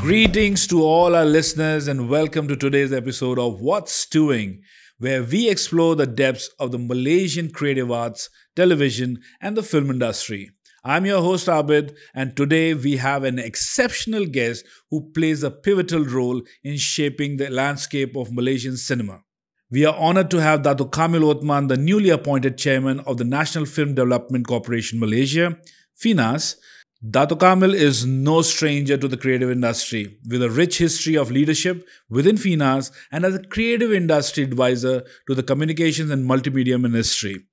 Greetings to all our listeners and welcome to today's episode of What's Stewing, where we explore the depths of the Malaysian creative arts, television, and the film industry. I'm your host Abid, and today we have an exceptional guest who plays a pivotal role in shaping the landscape of Malaysian cinema. We are honored to have Dato Kamil Othman, the newly appointed chairman of the National Film Development Corporation Malaysia, FINAS. Dato Kamil is no stranger to the creative industry, with a rich history of leadership within FINAS and as a creative industry advisor to the Communications and Multimedia Ministry.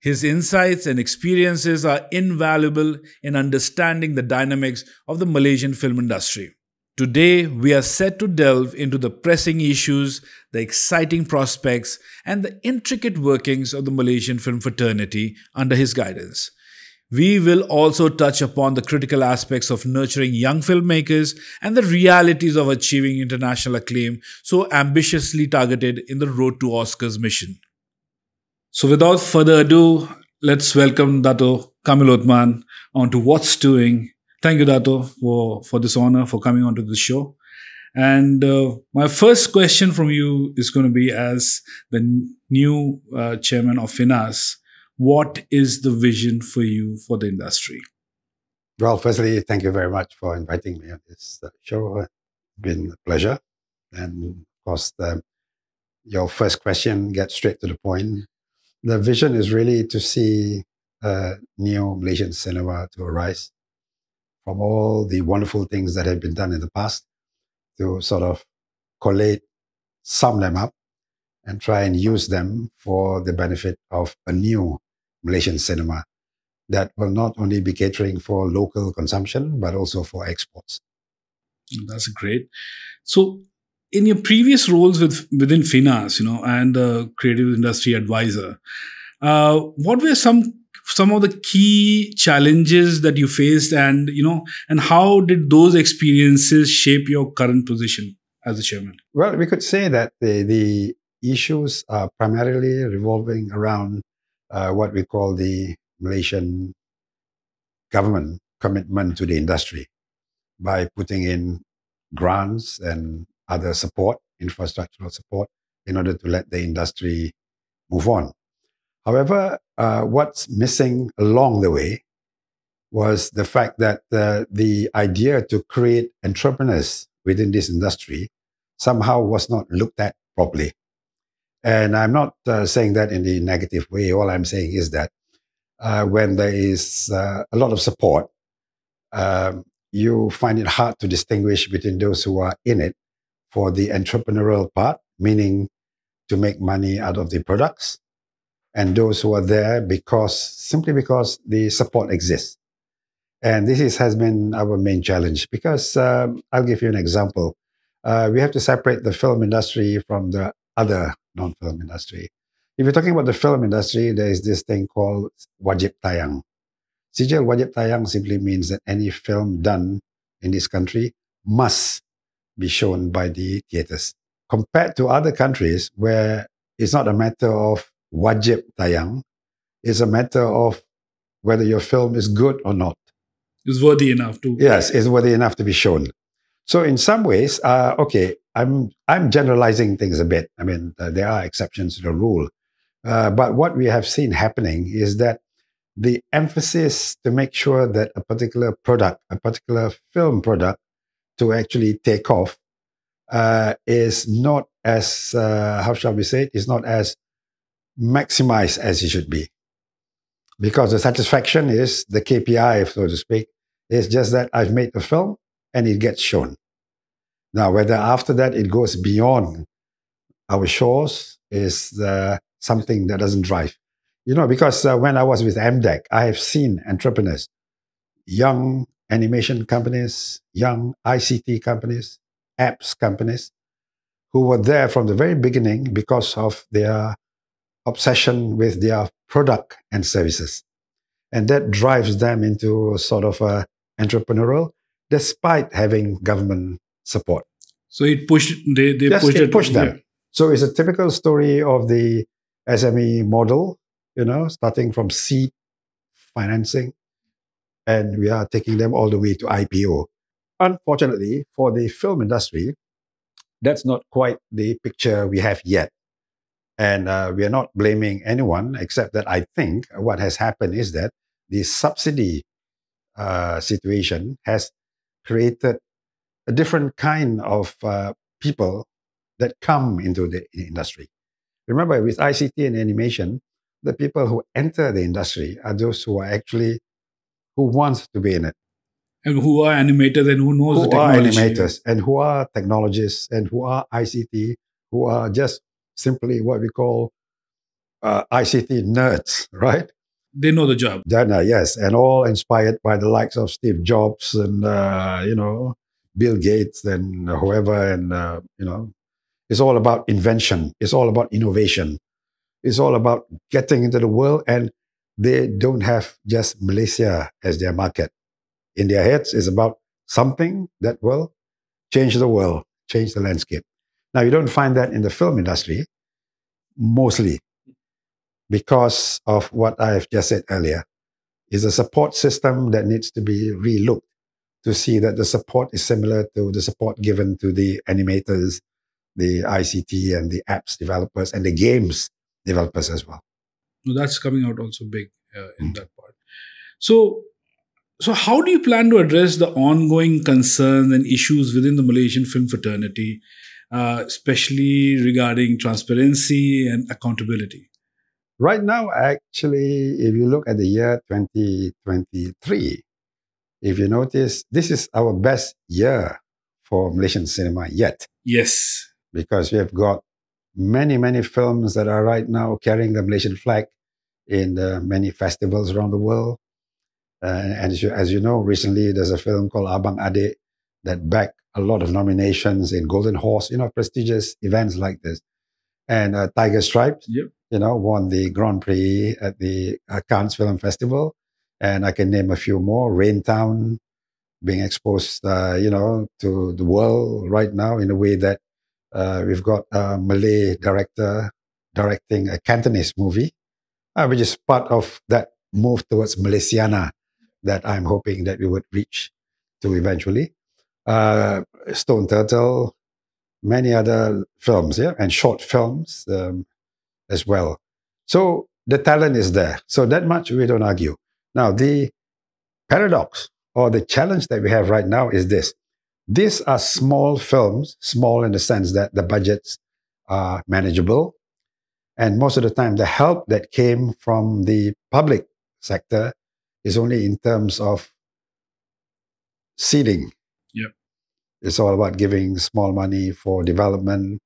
His insights and experiences are invaluable in understanding the dynamics of the Malaysian film industry. Today, we are set to delve into the pressing issues, the exciting prospects, and the intricate workings of the Malaysian film fraternity under his guidance. We will also touch upon the critical aspects of nurturing young filmmakers and the realities of achieving international acclaim so ambitiously targeted in the Road to Oscars mission. So, without further ado, let's welcome Dato Kamil Othman onto What's Stewing. Thank you, Dato, for, for this honor, for coming onto the show. And uh, my first question from you is going to be as the new uh, chairman of FINAS, what is the vision for you for the industry? Well, firstly, thank you very much for inviting me on this uh, show. It's been a pleasure. And of course, the, your first question gets straight to the point the vision is really to see uh, new Malaysian cinema to arise from all the wonderful things that have been done in the past to sort of collate, sum them up, and try and use them for the benefit of a new Malaysian cinema that will not only be catering for local consumption, but also for exports. That's great. So, in your previous roles with within Finas, you know, and the creative industry advisor, uh, what were some some of the key challenges that you faced, and you know, and how did those experiences shape your current position as a chairman? Well, we could say that the the issues are primarily revolving around uh, what we call the Malaysian government commitment to the industry by putting in grants and other support, infrastructural support, in order to let the industry move on. However, uh, what's missing along the way was the fact that uh, the idea to create entrepreneurs within this industry somehow was not looked at properly. And I'm not uh, saying that in the negative way. All I'm saying is that uh, when there is uh, a lot of support, um, you find it hard to distinguish between those who are in it for the entrepreneurial part, meaning to make money out of the products, and those who are there because simply because the support exists. And this is, has been our main challenge because um, I'll give you an example. Uh, we have to separate the film industry from the other non-film industry. If you're talking about the film industry, there is this thing called wajib tayang. Sijil wajib tayang simply means that any film done in this country must be shown by the theaters. Compared to other countries where it's not a matter of wajib tayang, is a matter of whether your film is good or not. It's worthy enough to. Yes, it's worthy enough to be shown. So in some ways, uh, okay, I'm I'm generalizing things a bit. I mean, uh, there are exceptions to the rule, uh, but what we have seen happening is that the emphasis to make sure that a particular product, a particular film product, to actually take off uh, is not as uh, how shall we say it is not as maximized as it should be. Because the satisfaction is the KPI so to speak is just that I've made a film and it gets shown. Now whether after that it goes beyond our shores is uh, something that doesn't drive. You know because uh, when I was with MDEC I have seen entrepreneurs young animation companies, young ICT companies, apps companies who were there from the very beginning because of their obsession with their product and services. And that drives them into sort of a entrepreneurial despite having government support. So it pushed they, they yes, pushed it it pushed them. So it's a typical story of the SME model, you know, starting from seed financing, and we are taking them all the way to IPO. Unfortunately, for the film industry, that's not quite the picture we have yet. And uh, we are not blaming anyone, except that I think what has happened is that the subsidy uh, situation has created a different kind of uh, people that come into the industry. Remember, with ICT and animation, the people who enter the industry are those who are actually who want to be in it and who are animators and who knows who the technology. are animators and who are technologists and who are ICT, who are just simply what we call uh, ICT nerds, right? They know the job. Uh, yes, and all inspired by the likes of Steve Jobs and uh, you know Bill Gates and whoever, and uh, you know, it's all about invention. It's all about innovation. It's all about getting into the world, and they don't have just Malaysia as their market in their heads it's about something that will change the world, change the landscape. Now, you don't find that in the film industry, mostly because of what I've just said earlier. Is a support system that needs to be relooked to see that the support is similar to the support given to the animators, the ICT and the apps developers and the games developers as well. Well, that's coming out also big uh, in mm. that part. So, so, how do you plan to address the ongoing concerns and issues within the Malaysian film fraternity, uh, especially regarding transparency and accountability? Right now, actually, if you look at the year 2023, if you notice, this is our best year for Malaysian cinema yet. Yes. Because we have got many, many films that are right now carrying the Malaysian flag in many festivals around the world. Uh, and as you, as you know, recently there's a film called Abang Ade that backed a lot of nominations in Golden Horse, you know, prestigious events like this. And uh, Tiger Stripes, yep. you know, won the Grand Prix at the uh, Cannes Film Festival. And I can name a few more. Rain Town being exposed, uh, you know, to the world right now in a way that uh, we've got a Malay director directing a Cantonese movie, uh, which is part of that move towards Malaysiana that I'm hoping that we would reach to eventually. Uh, Stone Turtle, many other films, yeah, and short films um, as well. So the talent is there. So that much we don't argue. Now the paradox or the challenge that we have right now is this: these are small films, small in the sense that the budgets are manageable, and most of the time the help that came from the public sector is only in terms of seeding. It's all about giving small money for development.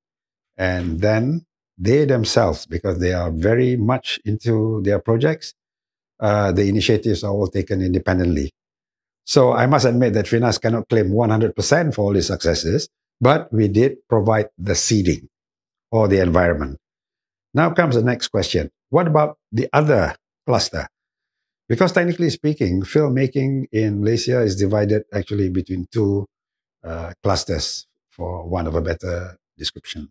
And then they themselves, because they are very much into their projects, uh, the initiatives are all taken independently. So I must admit that FINAS cannot claim 100% for all these successes, but we did provide the seeding or the environment. Now comes the next question. What about the other cluster? Because technically speaking, filmmaking in Malaysia is divided actually between two uh, clusters, for one of a better description.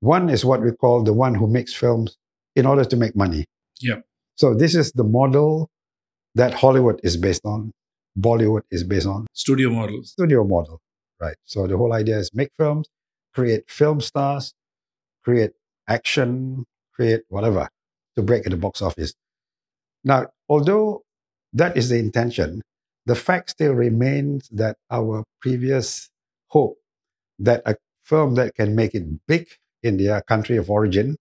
One is what we call the one who makes films in order to make money. Yeah. So this is the model that Hollywood is based on, Bollywood is based on. Studio model. Studio model, right? So the whole idea is make films, create film stars, create action, create whatever to break at the box office. Now, although that is the intention, the fact still remains that our previous hope that a firm that can make it big in their country of origin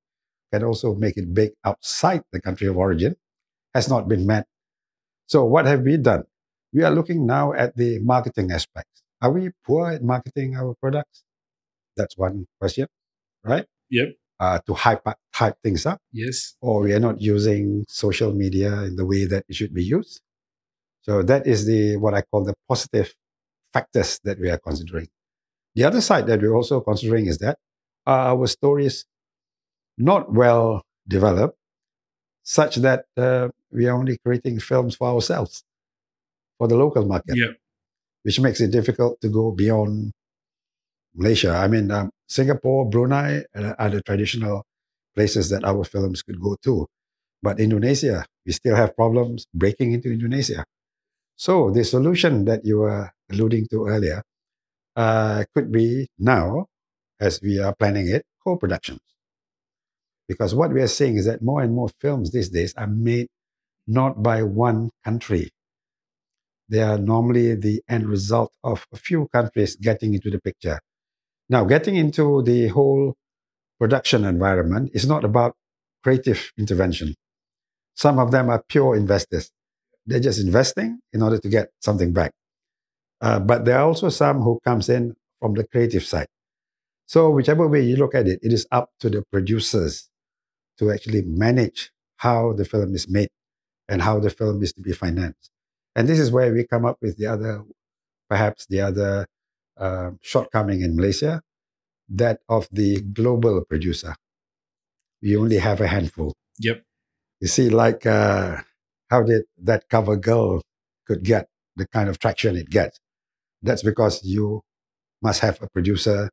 can also make it big outside the country of origin has not been met. So, what have we done? We are looking now at the marketing aspects. Are we poor at marketing our products? That's one question, right? Yep uh, to hype, hype things up. Yes. Or we are not using social media in the way that it should be used. So that is the what I call the positive factors that we are considering. The other side that we're also considering is that our stories not well developed, such that uh, we are only creating films for ourselves, for the local market, yeah. which makes it difficult to go beyond Malaysia. I mean, um, Singapore, Brunei are the traditional places that our films could go to. But Indonesia, we still have problems breaking into Indonesia. So the solution that you were alluding to earlier uh, could be now, as we are planning it, co-productions. Because what we are seeing is that more and more films these days are made not by one country. They are normally the end result of a few countries getting into the picture. Now, getting into the whole production environment is not about creative intervention. Some of them are pure investors. They're just investing in order to get something back. Uh, but there are also some who comes in from the creative side. So whichever way you look at it, it is up to the producers to actually manage how the film is made and how the film is to be financed. And this is where we come up with the other, perhaps the other uh, shortcoming in Malaysia, that of the global producer. We only have a handful. Yep. You see, like uh, how did that cover girl could get the kind of traction it gets? That's because you must have a producer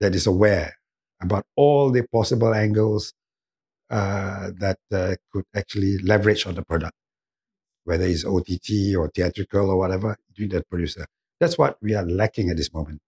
that is aware about all the possible angles uh, that uh, could actually leverage on the product, whether it's OTT or theatrical or whatever, doing that producer. That's what we are lacking at this moment.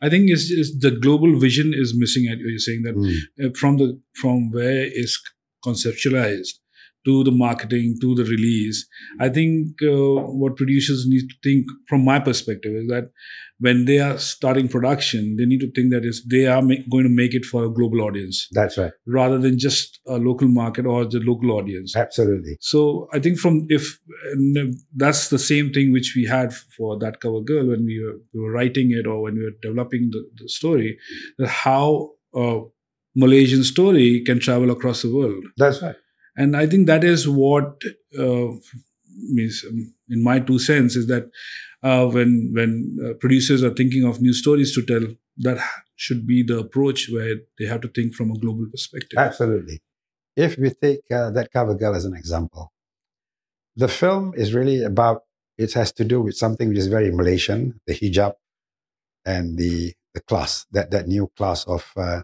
I think is, is the global vision is missing. You're saying that mm. from the from where is conceptualized to the marketing to the release. I think uh, what producers need to think from my perspective is that when they are starting production they need to think that is they are ma- going to make it for a global audience. That's right. Rather than just a local market or the local audience. Absolutely. So i think from if that's the same thing which we had for that cover girl when we were, we were writing it or when we were developing the, the story that how a malaysian story can travel across the world. That's right and i think that is what uh, means um, in my two cents is that uh, when when uh, producers are thinking of new stories to tell that should be the approach where they have to think from a global perspective. Absolutely. If we take uh, that cover girl as an example the film is really about it has to do with something which is very malaysian the hijab and the the class that that new class of uh,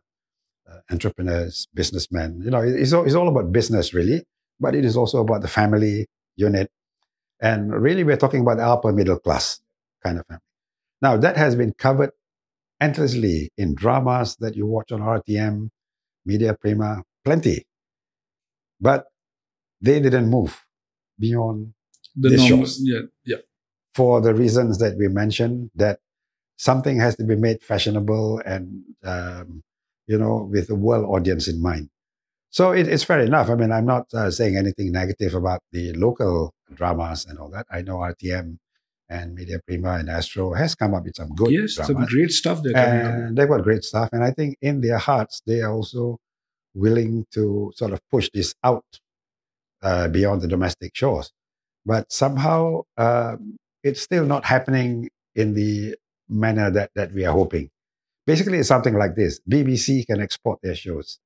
entrepreneurs, businessmen. You know, it's all, it's all about business, really, but it is also about the family unit. And really, we're talking about the upper middle class kind of family. Now, that has been covered endlessly in dramas that you watch on RTM, Media Prima, plenty. But they didn't move beyond the shows. Yeah, yeah. For the reasons that we mentioned, that something has to be made fashionable and um, you know, with a world audience in mind. So it, it's fair enough. I mean, I'm not uh, saying anything negative about the local dramas and all that. I know RTM and Media Prima and Astro has come up with some good yes, dramas. some great stuff they're and They've got great stuff. And I think in their hearts, they are also willing to sort of push this out uh, beyond the domestic shores. But somehow uh, it's still not happening in the manner that, that we are hoping. Basically, it's something like this BBC can export their shows.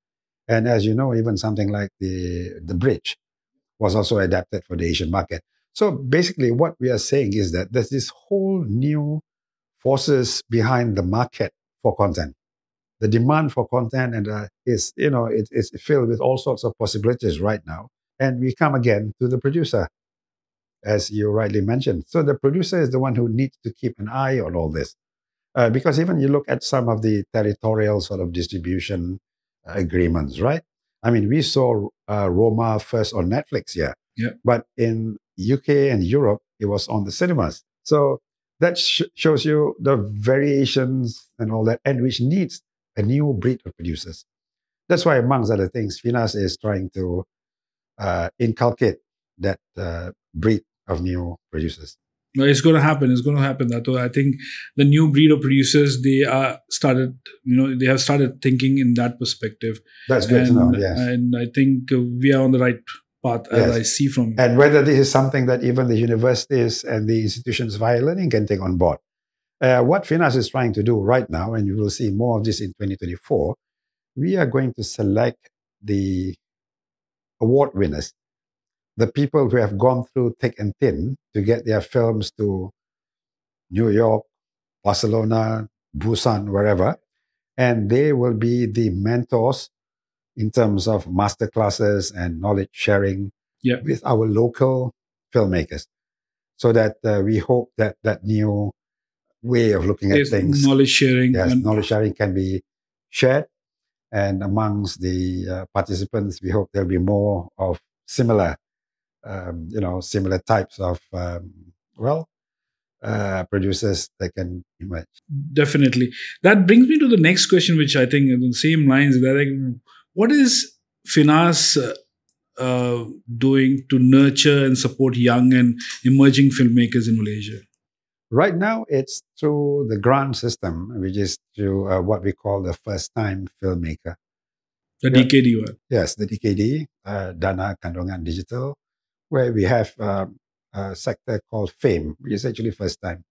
And as you know, even something like the, the Bridge was also adapted for the Asian market. So basically, what we are saying is that there's this whole new forces behind the market for content. The demand for content and uh, is, you know, it, it's filled with all sorts of possibilities right now. And we come again to the producer, as you rightly mentioned. So the producer is the one who needs to keep an eye on all this. Uh, because even you look at some of the territorial sort of distribution uh, agreements, right? I mean, we saw uh, Roma first on Netflix, yeah. Yeah. But in UK and Europe, it was on the cinemas. So that sh- shows you the variations and all that, and which needs a new breed of producers. That's why, amongst other things, Finas is trying to uh, inculcate that uh, breed of new producers. It's going to happen. It's going to happen. That I think the new breed of producers they are started. You know, they have started thinking in that perspective. That's good and, to know. Yes, and I think we are on the right path as yes. I see from. And whether this is something that even the universities and the institutions of higher learning can take on board. Uh, what Finas is trying to do right now, and you will see more of this in 2024, we are going to select the award winners the people who have gone through thick and thin to get their films to New York, Barcelona, Busan, wherever, and they will be the mentors in terms of master classes and knowledge sharing Yeah. with our local filmmakers so that uh, we hope that that new way of looking at things knowledge sharing yes knowledge sharing can be shared and amongst the uh, participants we hope there'll be more of similar um, you know similar types of um, well uh, producers that can emerge definitely that brings me to the next question which i think in the same lines that like, what is finas uh, uh, doing to nurture and support young and emerging filmmakers in malaysia Right now, it's through the grant system, which is through uh, what we call the first time filmmaker. the. DKD one. Yes, the DKD, uh, Dana Kandungan Digital, where we have um, a sector called FAME, which is actually first time.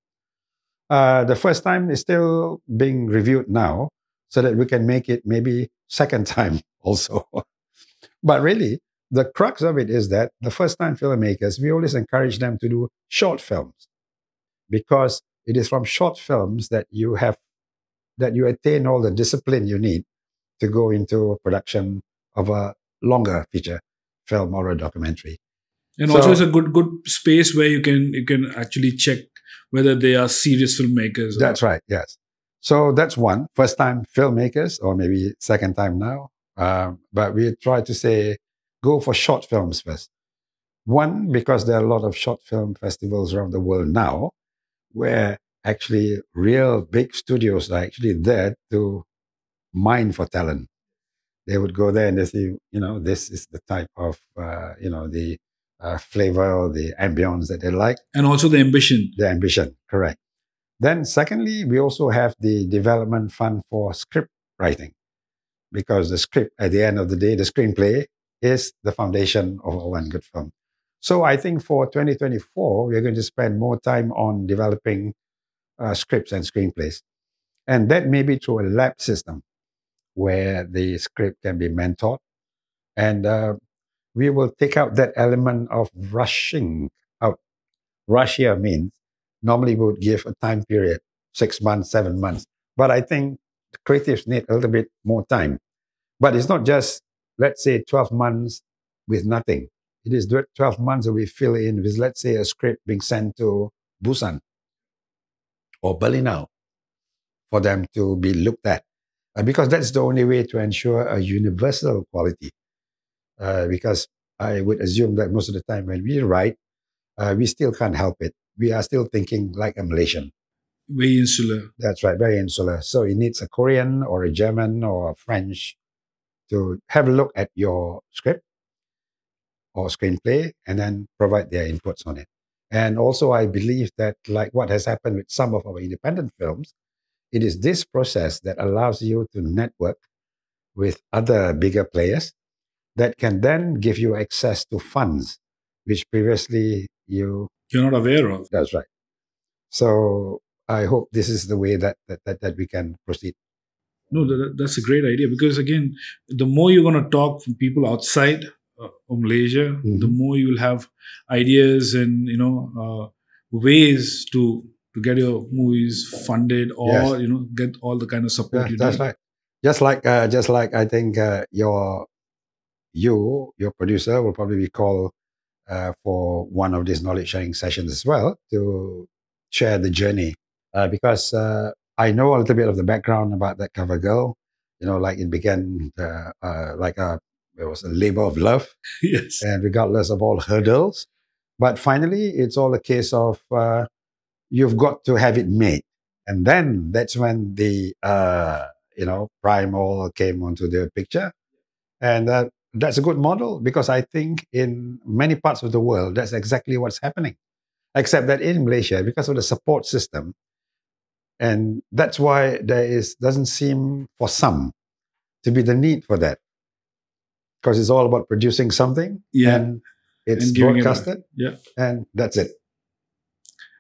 Uh, the first time is still being reviewed now so that we can make it maybe second time also. but really, the crux of it is that the first time filmmakers, we always encourage them to do short films because it is from short films that you have that you attain all the discipline you need to go into production of a longer feature film or a documentary. And So- also, it's a good good space where you can you can actually check whether they are serious filmmakers. That's right, yes. So that's one first time filmmakers, or maybe second time now. Um, but we try to say go for short films first. One, because there are a lot of short film festivals around the world now where actually real big studios are actually there to mine for talent. They would go there and they say, you know, this is the type of, uh, you know, the uh, flavor or the ambience that they like and also the ambition. the ambition, correct. Then, secondly, we also have the development fund for script writing, because the script, at the end of the day, the screenplay is the foundation of one good film. So, I think for 2024, we're going to spend more time on developing uh, scripts and screenplays. And that may be through a lab system where the script can be mentored. And uh, we will take out that element of rushing out. Here means normally we would give a time period, six months, seven months. But I think creatives need a little bit more time. But it's not just, let's say, 12 months with nothing. It is 12 months that we fill in with, let's say, a script being sent to Busan or Berlinale for them to be looked at. Because that's the only way to ensure a universal quality. Uh, because I would assume that most of the time when we write, uh, we still can't help it. We are still thinking like a Malaysian. Very insular. That's right, very insular. So it needs a Korean or a German or a French to have a look at your script or screenplay and then provide their inputs on it. And also, I believe that, like what has happened with some of our independent films, it is this process that allows you to network with other bigger players that can then give you access to funds, which previously you You're not aware of. that's right. So I hope this is the way that that, that, that we can proceed. No, that, that's a great idea because again, the more you're going to talk from people outside uh, of Malaysia, the Mhm. more you'll have ideas and you know uh, ways to to get your movies funded or Yes. you know get all the kind of support Yeah, you that's need. right. Just like uh, just like I think uh, your you your producer will probably be called uh, for one of these knowledge sharing sessions as well to share the journey uh, because uh, I know a little bit of the background about that cover girl. You know, like it began uh, uh, like a it was a labor of love. yes. and regardless of all hurdles. But finally, it's all a case of uh, you've got to have it made, and then that's when the uh, you know primal came onto the picture, and uh, that's a good model because I think in many parts of the world that's exactly what's happening, except that in Malaysia because of the support system, and that's why there is doesn't seem for some to be the need for that because it's all about producing something Yeah. and it's And giving it broadcasted Yeah. and that's it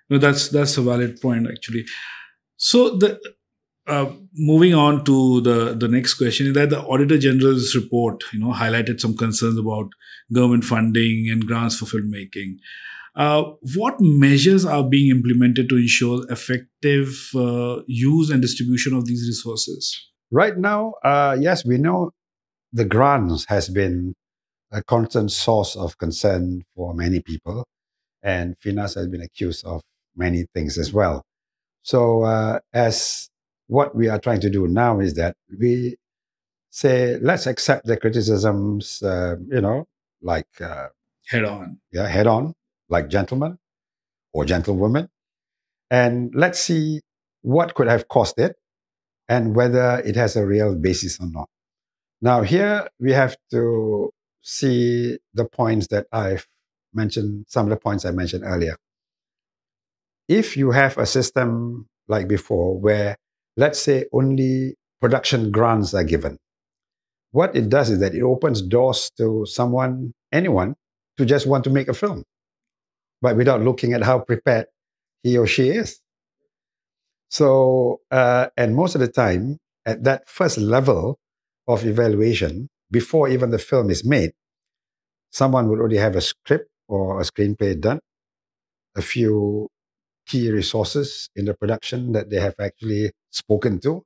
No, that's that's a valid point actually. So the uh, moving on to the the next question is that the Auditor General's report, you know, highlighted some concerns about government funding and grants for filmmaking. Uh, what measures are being implemented to ensure effective uh, use and distribution of these resources? Right now, uh, yes, we know the grants has been a constant source of concern for many people, and FINAS has been accused of many things as well. So, uh, as what we are trying to do now is that we say, let's accept the criticisms, uh, you know, like uh, Head on. yeah, head on, like gentlemen or gentlewomen, and let's see what could have caused it and whether it has a real basis or not. Now, here we have to see the points that I've mentioned, some of the points I mentioned earlier. If you have a system like before, where let's say only production grants are given, what it does is that it opens doors to someone, anyone, to just want to make a film, but without looking at how prepared he or she is. So, uh, and most of the time, at that first level of evaluation, before even the film is made, someone would already have a script or a screenplay done, a few key resources in the production that they have actually spoken to,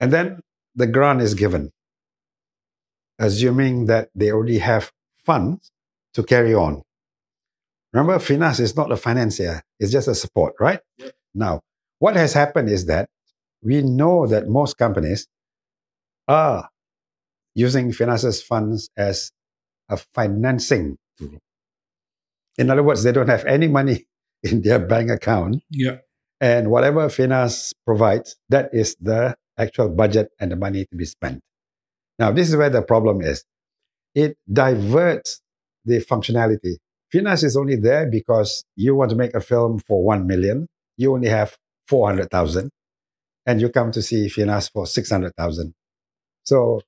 and then the grant is given, assuming that they already have funds to carry on. Remember, FINAS is not a financier, it's just a support, right? Yep. Now, what has happened is that we know that most companies are using FINAS's funds as a financing tool. In other words, they don't have any money in their bank account, Yeah. And whatever FINAS provides, that is the actual budget and the money to be spent. Now, this is where the problem is. It diverts the functionality. FINAS is only there because you want to make a film for 1 million. You only have 400,000 and you come to see FINAS for 600,000. So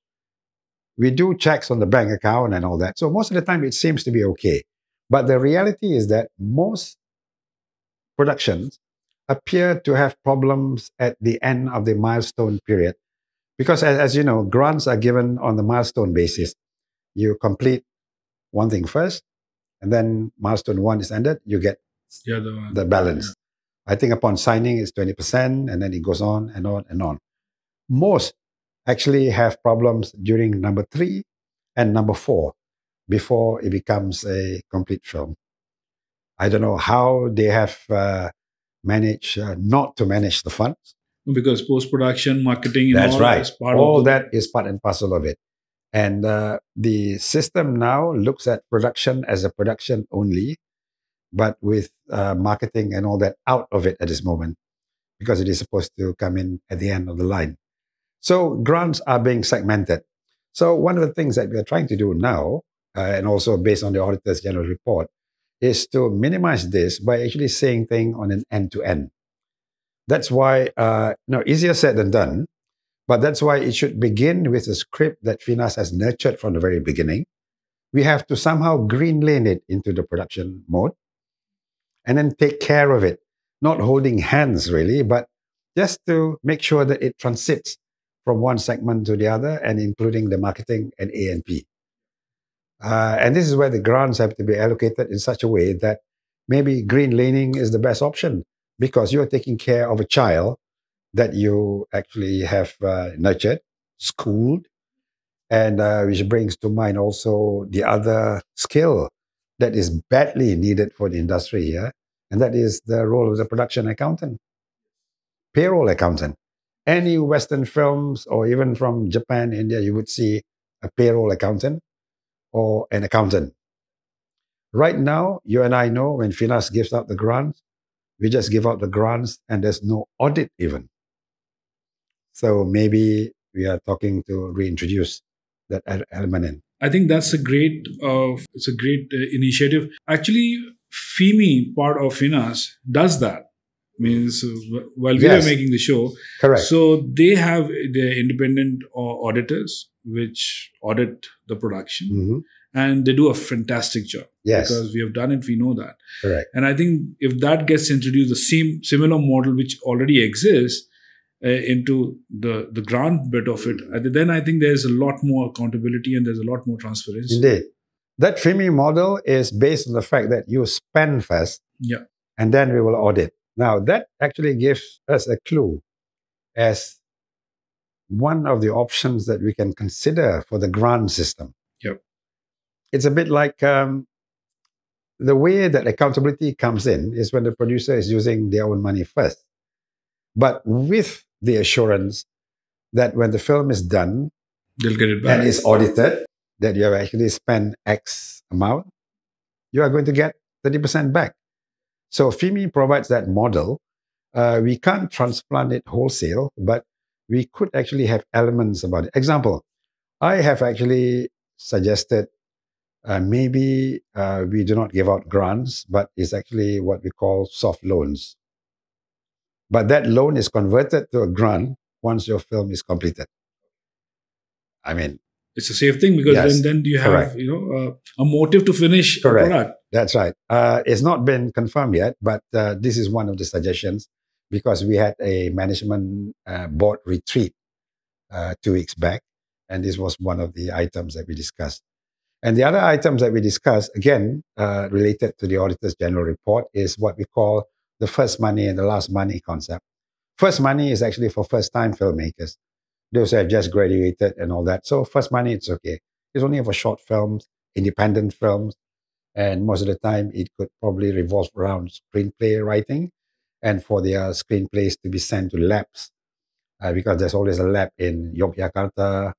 we do checks on the bank account and all that. So most of the time it seems to be okay. But the reality is that most productions appear to have problems at the end of the milestone period. Because as, as you know, grants are given on the milestone basis. You complete one thing first, and then milestone one is ended, you get The other one. the balance. I think upon signing it's 20%, and then it goes on and on and on. Most actually have problems during number three and number four before it becomes a complete film. I don't know how they have uh, managed uh, not to manage the funds. Because post production, marketing, and That's all right. is part All the, that is part and parcel of it. And uh, the system now looks at production as a production only, but with uh, marketing and all that out of it at this moment because it is supposed to come in at the end of the line. So grants are being segmented. So one of the things that we are trying to do now, uh, and also based on the Auditor's General report, is to minimize this by actually saying things on an end to end. That's why, uh, no, easier said than done. But that's why it should begin with a script that Finas has nurtured from the very beginning. We have to somehow green lane it into the production mode and then take care of it, not holding hands really, but just to make sure that it transits from one segment to the other and including the marketing and A&P. Uh, and this is where the grants have to be allocated in such a way that maybe green laning is the best option because you're taking care of a child that you actually have uh, nurtured, schooled, and uh, which brings to mind also the other skill that is badly needed for the industry here, and that is the role of the production accountant, payroll accountant. Any Western films or even from Japan, India, you would see a payroll accountant or an accountant. Right now, you and I know when Finas gives out the grants, we just give out the grants and there's no audit even. So maybe we are talking to reintroduce that element in. I think that's a great, uh, it's a great uh, initiative. Actually, FIMI part of Finas does that. Means uh, while we Yes. were making the show, Correct. so they have their independent uh, auditors which audit the production, Mhm. and they do a fantastic job Yes. because we have done it. We know that, Correct. and I think if that gets introduced, the same similar model which already exists uh, into the the grant bit of it, then I think there's a lot more accountability and there's a lot more transparency. Indeed. That FIMI model is based on the fact that you spend first Yeah. and then we will audit. Now, that actually gives us a clue as one of the options that we can consider for the grant system. Yep. It's a bit like um, the way that accountability comes in is when the producer is using their own money first, but with the assurance that when the film is done, they'll get it back. And is audited that you have actually spent X amount, you are going to get 30% back. So FIMI provides that model. Uh, we can't transplant it wholesale, but we could actually have elements about it. Example, I have actually suggested uh, maybe uh, we do not give out grants, but it's actually what we call soft loans. But that loan is converted to a grant once your film is completed. I mean, it's a safe thing because yes, then then you have correct. you know uh, a motive to finish correct. product. That's right. Uh, it's not been confirmed yet, but uh, this is one of the suggestions because we had a management uh, board retreat uh, two weeks back, and this was one of the items that we discussed. And the other items that we discussed, again, uh, related to the Auditor's General Report, is what we call the first money and the last money concept. First money is actually for first time filmmakers, those who have just graduated and all that. So, first money, it's okay. It's only for short films, independent films, and most of the time it could probably revolve around screenplay writing and for their screenplays to be sent to labs uh, because there's always a lab in Yogyakarta,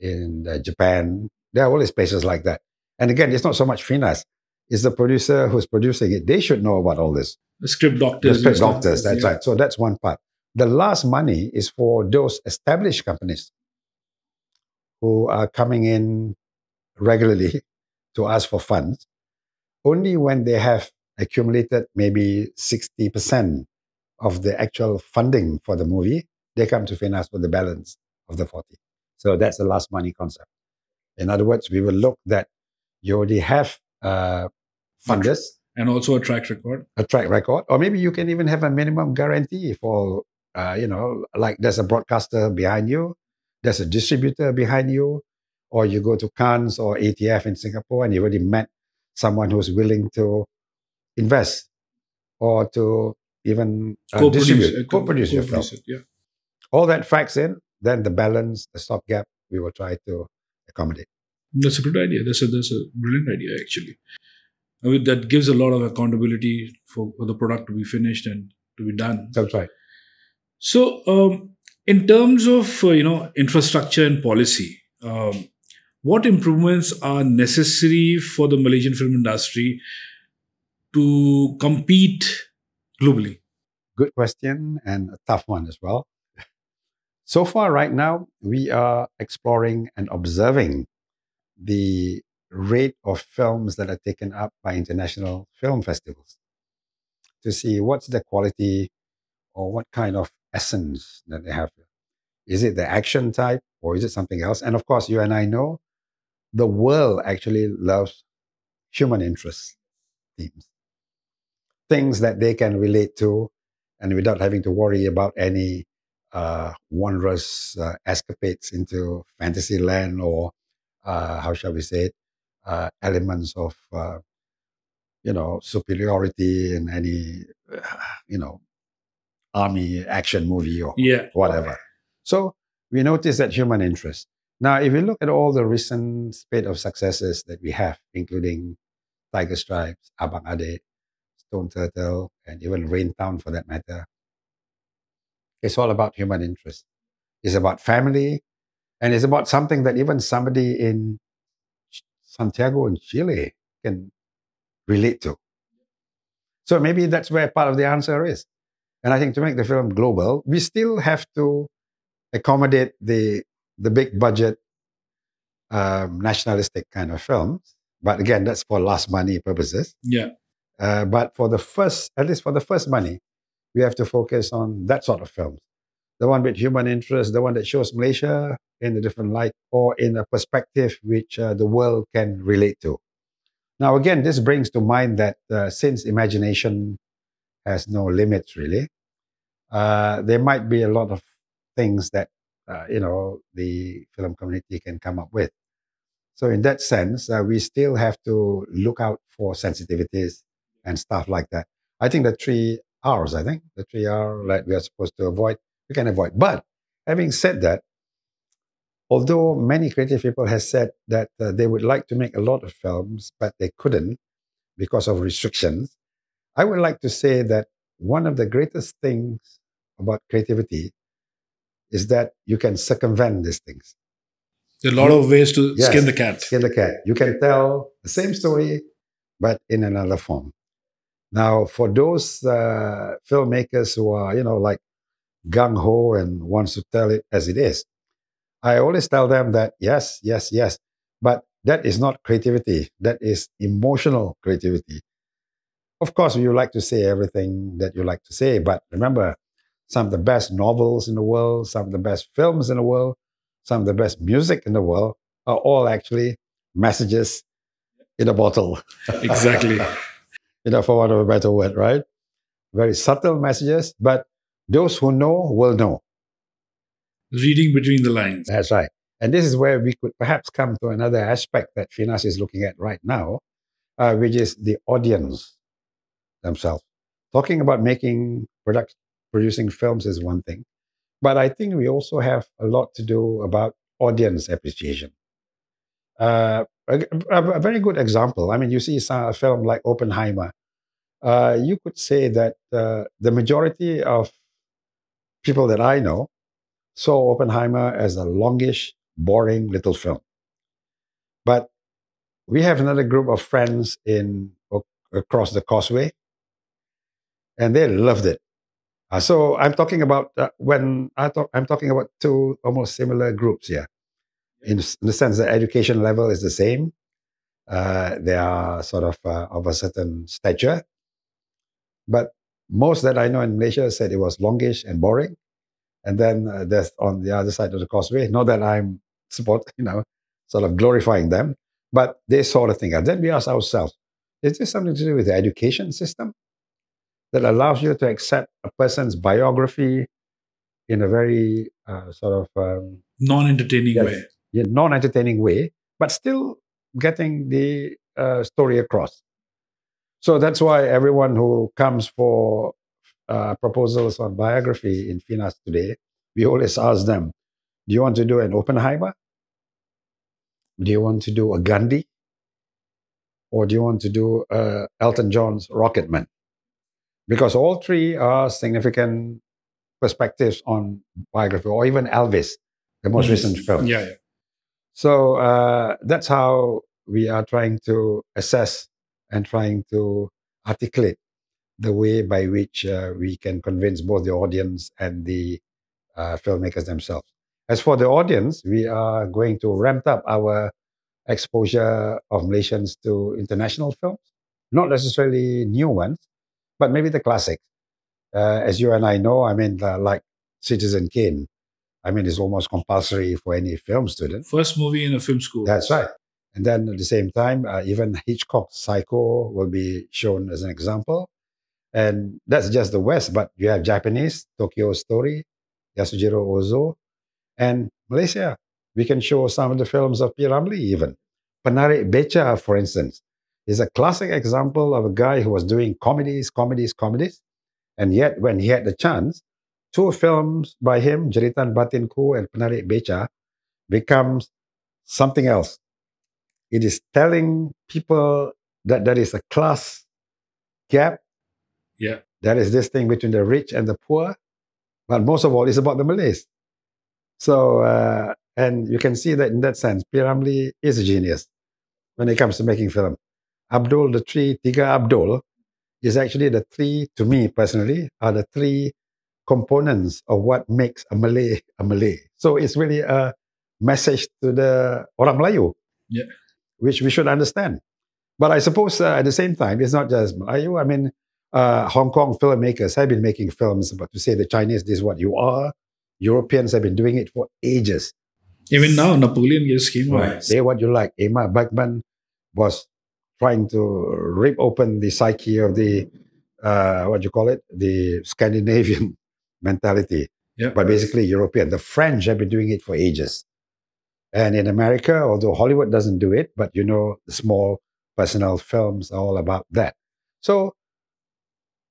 in uh, Japan. There are always places like that. And again, it's not so much FINAS. It's the producer who's producing it. They should know about all this. The script doctors. The script doctors, that's yeah. right. So that's one part. The last money is for those established companies who are coming in regularly to ask for funds. Only when they have accumulated maybe 60% of the actual funding for the movie, they come to FINAS for the balance of the 40. So that's the last money concept. In other words, we will look that you already have uh, funders. And also a track record. A track record. Or maybe you can even have a minimum guarantee for, uh, you know, like there's a broadcaster behind you, there's a distributor behind you, or you go to Cannes or ATF in Singapore and you already met someone who's willing to invest or to even uh, co-produce, distribute, uh, co-produce your film. yeah. All that facts in, then the balance, the stopgap, we will try to accommodate. That's a good idea. That's a that's a brilliant idea actually. I mean, that gives a lot of accountability for, for the product to be finished and to be done. That's right. So, um, in terms of uh, you know infrastructure and policy, um, what improvements are necessary for the Malaysian film industry to compete globally? Good question and a tough one as well. So far, right now, we are exploring and observing the rate of films that are taken up by international film festivals to see what's the quality or what kind of essence that they have. Is it the action type or is it something else? And of course, you and I know the world actually loves human interest themes things that they can relate to and without having to worry about any uh, wondrous uh, escapades into fantasy land or uh, how shall we say it uh, elements of uh, you know superiority and any you know army action movie or yeah. whatever so we notice that human interest now if you look at all the recent spate of successes that we have including tiger stripes abang adik Stone Turtle, and even Rain Town for that matter. It's all about human interest. It's about family, and it's about something that even somebody in Santiago in Chile can relate to. So maybe that's where part of the answer is. And I think to make the film global, we still have to accommodate the the big budget um, nationalistic kind of films. But again, that's for last money purposes. Yeah. Uh, but for the first, at least for the first money, we have to focus on that sort of films. The one with human interest, the one that shows Malaysia in a different light or in a perspective which uh, the world can relate to. Now, again, this brings to mind that uh, since imagination has no limits, really, uh, there might be a lot of things that uh, you know the film community can come up with. So, in that sense, uh, we still have to look out for sensitivities and stuff like that. I think the three R's, I think the three R that we are supposed to avoid, we can avoid. But having said that, although many creative people have said that uh, they would like to make a lot of films, but they couldn't because of restrictions, I would like to say that one of the greatest things about creativity is that you can circumvent these things. There are a lot of ways to Yes, skin the cat. Skin the cat. You can tell the same story, but in another form. Now, for those uh, filmmakers who are, you know, like gung ho and wants to tell it as it is, I always tell them that yes, yes, yes, but that is not creativity. That is emotional creativity. Of course, you like to say everything that you like to say, but remember, some of the best novels in the world, some of the best films in the world, some of the best music in the world are all actually messages in a bottle. Exactly. you know, for want of a better word, right? Very subtle messages, but those who know will know. Reading between the lines. That's right. And this is where we could perhaps come to another aspect that Finas is looking at right now, uh, which is the audience themselves. Talking about making product, producing films is one thing, but I think we also have a lot to do about audience appreciation. Uh, a, a, very good example. I mean, you see a film like Oppenheimer. Uh, you could say that uh, the majority of people that I know saw Oppenheimer as a longish, boring little film. But we have another group of friends in across the causeway, and they loved it. Uh, so I'm talking about uh, when I talk, I'm talking about two almost similar groups here, in, in the sense that education level is the same. Uh, they are sort of uh, of a certain stature, but most that I know in Malaysia said it was longish and boring. And then uh, there's on the other side of the causeway. Not that I'm support, you know, sort of glorifying them, but they saw the thing. And then we ask ourselves, is this something to do with the education system that allows you to accept a person's biography in a very uh, sort of um, Non-entertaining Yes. way. yeah, non-entertaining way, but still getting the uh, story across. So that's why everyone who comes for uh, proposals on biography in Finas today, we always ask them, do you want to do an Oppenheimer? Do you want to do a Gandhi? Or do you want to do uh, Elton John's Rocketman? Because all three are significant perspectives on biography, or even Elvis, the most Mhm. recent film. Yeah, yeah. So uh, that's how we are trying to assess and trying to articulate the way by which uh, we can convince both the audience and the uh, filmmakers themselves. As for the audience, we are going to ramp up our exposure of Malaysians to international films, not necessarily new ones, but maybe the classics. Uh, as you and I know, I mean, like Citizen Kane, I mean, it's almost compulsory for any film student. First movie in a film school. That's right. And then at the same time, uh, even Hitchcock's Psycho will be shown as an example. And that's just the West, but you have Japanese, Tokyo Story, Yasujiro Ozu, and Malaysia. We can show some of the films of P. Ramlee even. Penarik Beca, for instance, is a classic example of a guy who was doing comedies, comedies, comedies. And yet, when he had the chance, two films by him, Jeritan Batinku and Penarik Beca, becomes something else. It is telling people that there is a class gap. Yeah. There is this thing between the rich and the poor. But most of all, it's about the Malays. So, uh, and you can see that in that sense, P. Ramlee is a genius when it comes to making film. Abdul, the three, Tiga Abdul, is actually the three, to me personally, are the three components of what makes a Malay a Malay. So it's really a message to the orang Melayu, Yeah. which we should understand. But I suppose uh, at the same time, it's not just Melayu. I mean, uh, Hong Kong filmmakers have been making films about to say the Chinese, this is what you are. Europeans have been doing it for ages. Even now, Napoleon just came out. Say what you like. Ingmar Bergman was trying to rip open the psyche of the, uh, what do you call it, the Scandinavian mentality. Yeah. But basically European. The French have been doing it for ages. And in America, although Hollywood doesn't do it, but you know, the small personal films are all about that. So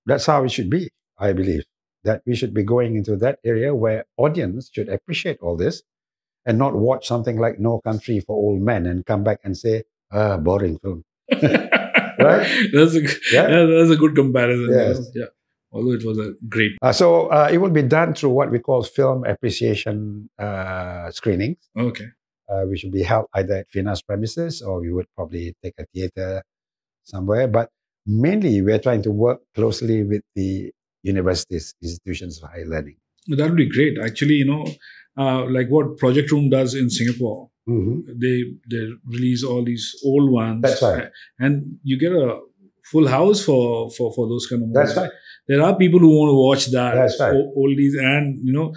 that's how it should be, I believe. That we should be going into that area where audience should appreciate all this and not watch something like No Country for Old Men and come back and say, ah, boring film. Right? That's a Yeah. yeah. that's a good comparison. Yes. Yeah. Although it was a great. Uh, so uh, it will be done through what we call film appreciation uh, screenings, Okay. uh, which will be held either at FINAS premises or we would probably take a theater somewhere. But mainly, we're trying to work closely with the universities, institutions of higher learning. That would be great. Actually, you know, uh, like what Project Room does in Singapore, Mhm. they they release all these old ones. That's right. And you get a full house for for for those kind of movies. That's right. There are people who want to watch that. That's right. o- Oldies and you know,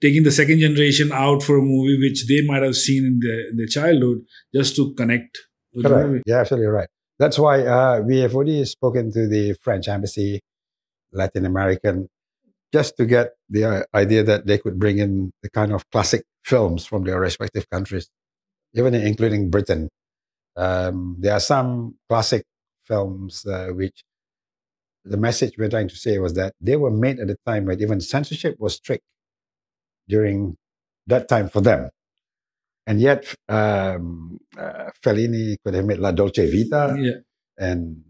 taking the second generation out for a movie which they might have seen in their in their childhood just to connect with the Correct. movie. You're absolutely right. That's why uh, we have already spoken to the French embassy, Latin American, just to get the uh, idea that they could bring in the kind of classic films from their respective countries, even including Britain. Um, there are some classic films uh, which the message we're trying to say was that they were made at a time when even censorship was strict during that time for them. And yet, um, uh, Fellini could have made La Dolce Vita Yeah. and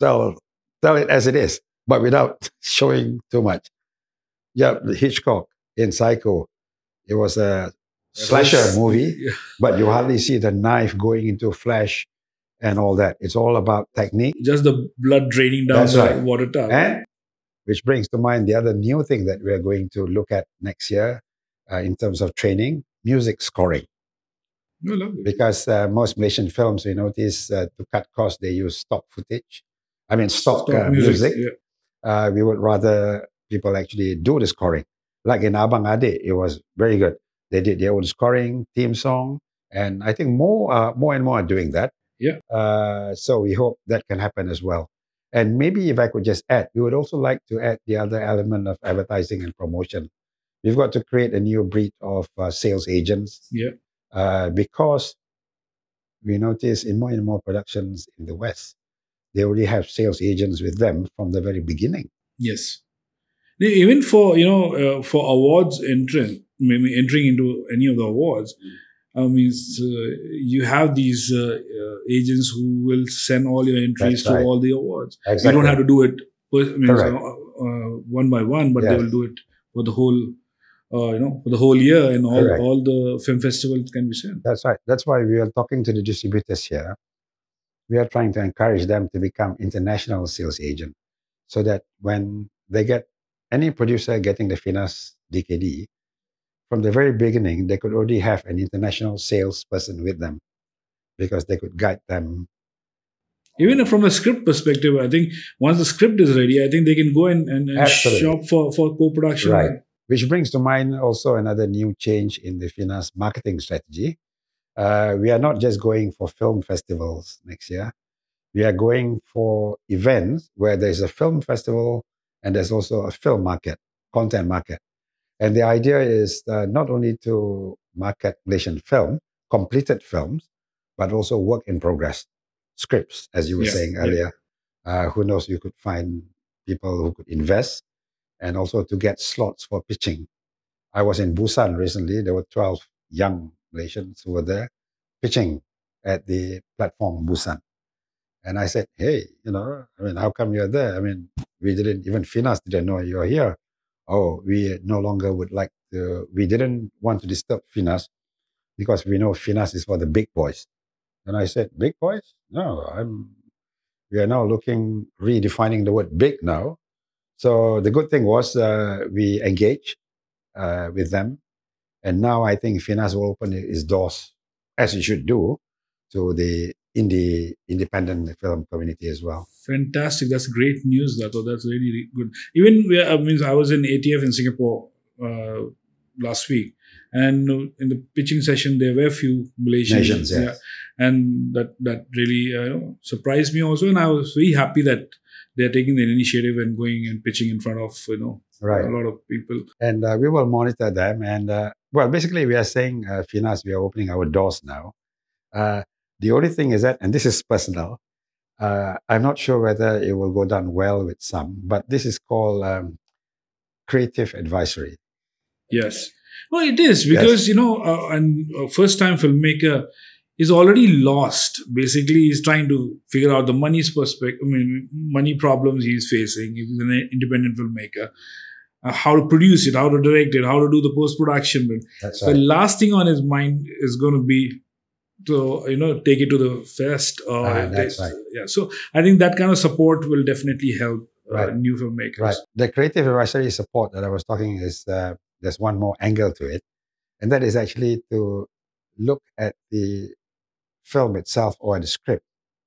tell tell it as it is, but without showing too much. Yeah, Hitchcock in Psycho, it was a slasher movie, Yeah. but you hardly see the knife going into flesh and all that. It's all about technique. Just the blood draining down That's the right. water tub. And which brings to mind the other new thing that we are going to look at next year uh, in terms of training music scoring. Because uh, most Malaysian films, you notice uh, to cut costs, they use stock footage. I mean, stock, uh, music. Yeah. Uh, we would rather people actually do the scoring. Like in Abang Adik, it was very good. They did their own scoring, theme song, and I think more, uh, more and more are doing that. Yeah. Uh, so we hope that can happen as well. And maybe if I could just add, we would also like to add the other element of advertising and promotion. We've got to create a new breed of uh, sales agents Yeah. uh, because we notice in more and more productions in the West, they already have sales agents with them from the very beginning. Yes. Even for you know uh, for awards entering maybe entering into any of the awards, I mean uh, you have these uh, uh, agents who will send all your entries That's to right. all the awards. Exactly. You don't have to do it I mean, uh, uh, one by one, but they will do it for the whole uh, you know for the whole year, and all Correct. all the film festivals can be sent. That's right. That's why we are talking to the distributors here. We are trying to encourage them to become international sales agent so that when they get any producer getting the FINAS DKD, from the very beginning, they could already have an international salesperson with them because they could guide them. Even from a script perspective, I think once the script is ready, I think they can go and, and, and shop for, for co-production. Right. Which brings to mind also another new change in the FINAS marketing strategy. Uh, we are not just going for film festivals next year. We are going for events where there's a film festival and there's also a film market, content market. And the idea is uh, not only to market Malaysian film, completed films, but also work in progress, scripts, as you were Yeah, saying yeah. earlier. Uh, who knows, you could find people who could invest and also to get slots for pitching. I was in Busan recently. There were 12 young Malaysians who were there pitching at the platform Busan. And I said, hey, you know, I mean, how come you're there? I mean, we didn't, even Finas didn't know you're here. Oh, we no longer would like to, we didn't want to disturb Finas because we know Finas is for the big boys. And I said, big boys? No, I'm, we are now looking, redefining the word big now. So the good thing was uh, we engaged uh, with them. And now I think Finas will open its doors, as it should do, to the indie independent film community as well. Fantastic. That's great news, Dato. That's really, really good. Even where I mean, I was in ATF in Singapore uh, last week, and in the pitching session, there were a few Malaysians. Nations, yes. and that that really uh, surprised me also, and I was very happy that they're taking the initiative and going and pitching in front of you know Right. a lot of people. And uh, we will monitor them. And uh, well, basically, we are saying, uh, Finas, we are opening our doors now. Uh, the only thing is that, and this is personal, uh, I'm not sure whether it will go down well with some, but this is called um, creative advisory. Yes. Well, it is because yes. you know, uh, and first-time filmmaker is already lost. Basically, he's trying to figure out the money's perspective. I mean, money problems he's facing. He's an independent filmmaker. Uh, how to produce it, how to direct it, how to do the post production. Right. The last thing on his mind is going to be to you know take it to the fest. Or ah, that's right. Yeah. So I think that kind of support will definitely help uh, right. new filmmakers. Right. The creative advisory support that I was talking is uh, there's one more angle to it, and that is actually to look at the film itself or the script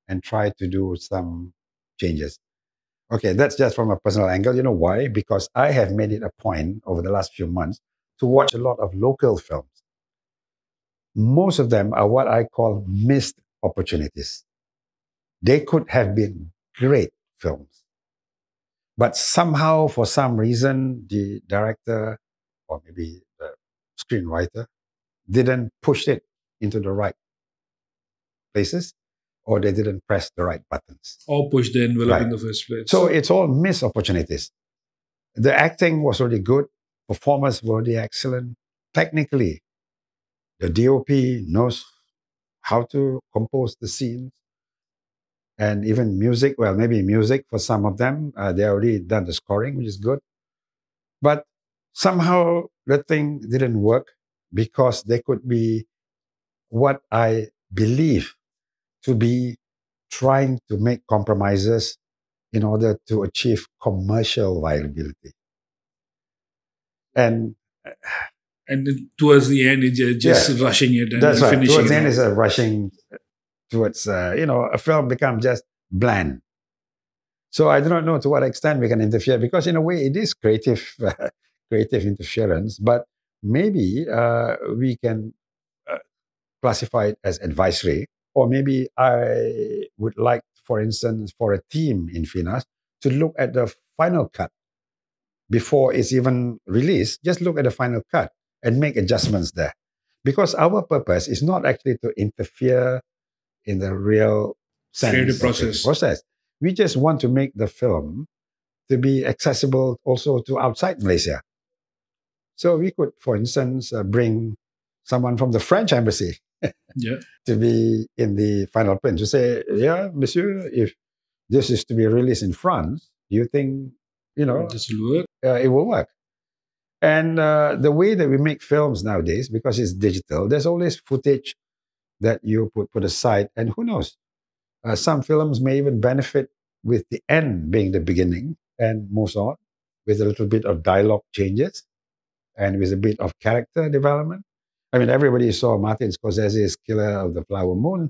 and try to do some changes. Okay, that's just from a personal angle. You know why? Because I have made it a point over the last few months to watch a lot of local films. Most of them are what I call missed opportunities. They could have been great films. But somehow, for some reason, the director or maybe the screenwriter didn't push it into the right places or they didn't press the right buttons. Or push the envelope right. in the first place. So it's all missed opportunities. The acting was really good, performers were really excellent. Technically, the DOP knows how to compose the scenes. And even music, well, maybe music for some of them, uh, they already done the scoring, which is good. But somehow the thing didn't work because they could be what I believe to be trying to make compromises in order to achieve commercial viability. And and towards the end, it's just yeah, rushing it and that's right. finishing Towards the end, it's a rushing towards, uh, you know, a film becomes just bland. So I do not know to what extent we can interfere because in a way it is creative, uh, creative interference, but maybe uh, we can uh, classify it as advisory or maybe I would like, for instance, for a team in Finas to look at the final cut before it's even released. Just look at the final cut and make adjustments there. Because our purpose is not actually to interfere in the real sense process. process. We just want to make the film to be accessible also to outside Malaysia. So we could, for instance, uh, bring someone from the French embassy yeah. to be in the final print to say, yeah, monsieur, if this is to be released in France, do you think, you know, this will work? Uh, it will work. And uh, the way that we make films nowadays, because it's digital, there's always footage that you put, put aside. And who knows? Uh, some films may even benefit with the end being the beginning and moves on with a little bit of dialogue changes and with a bit of character development. I mean, everybody saw Martin Scorsese's Killer of the Flower Moon.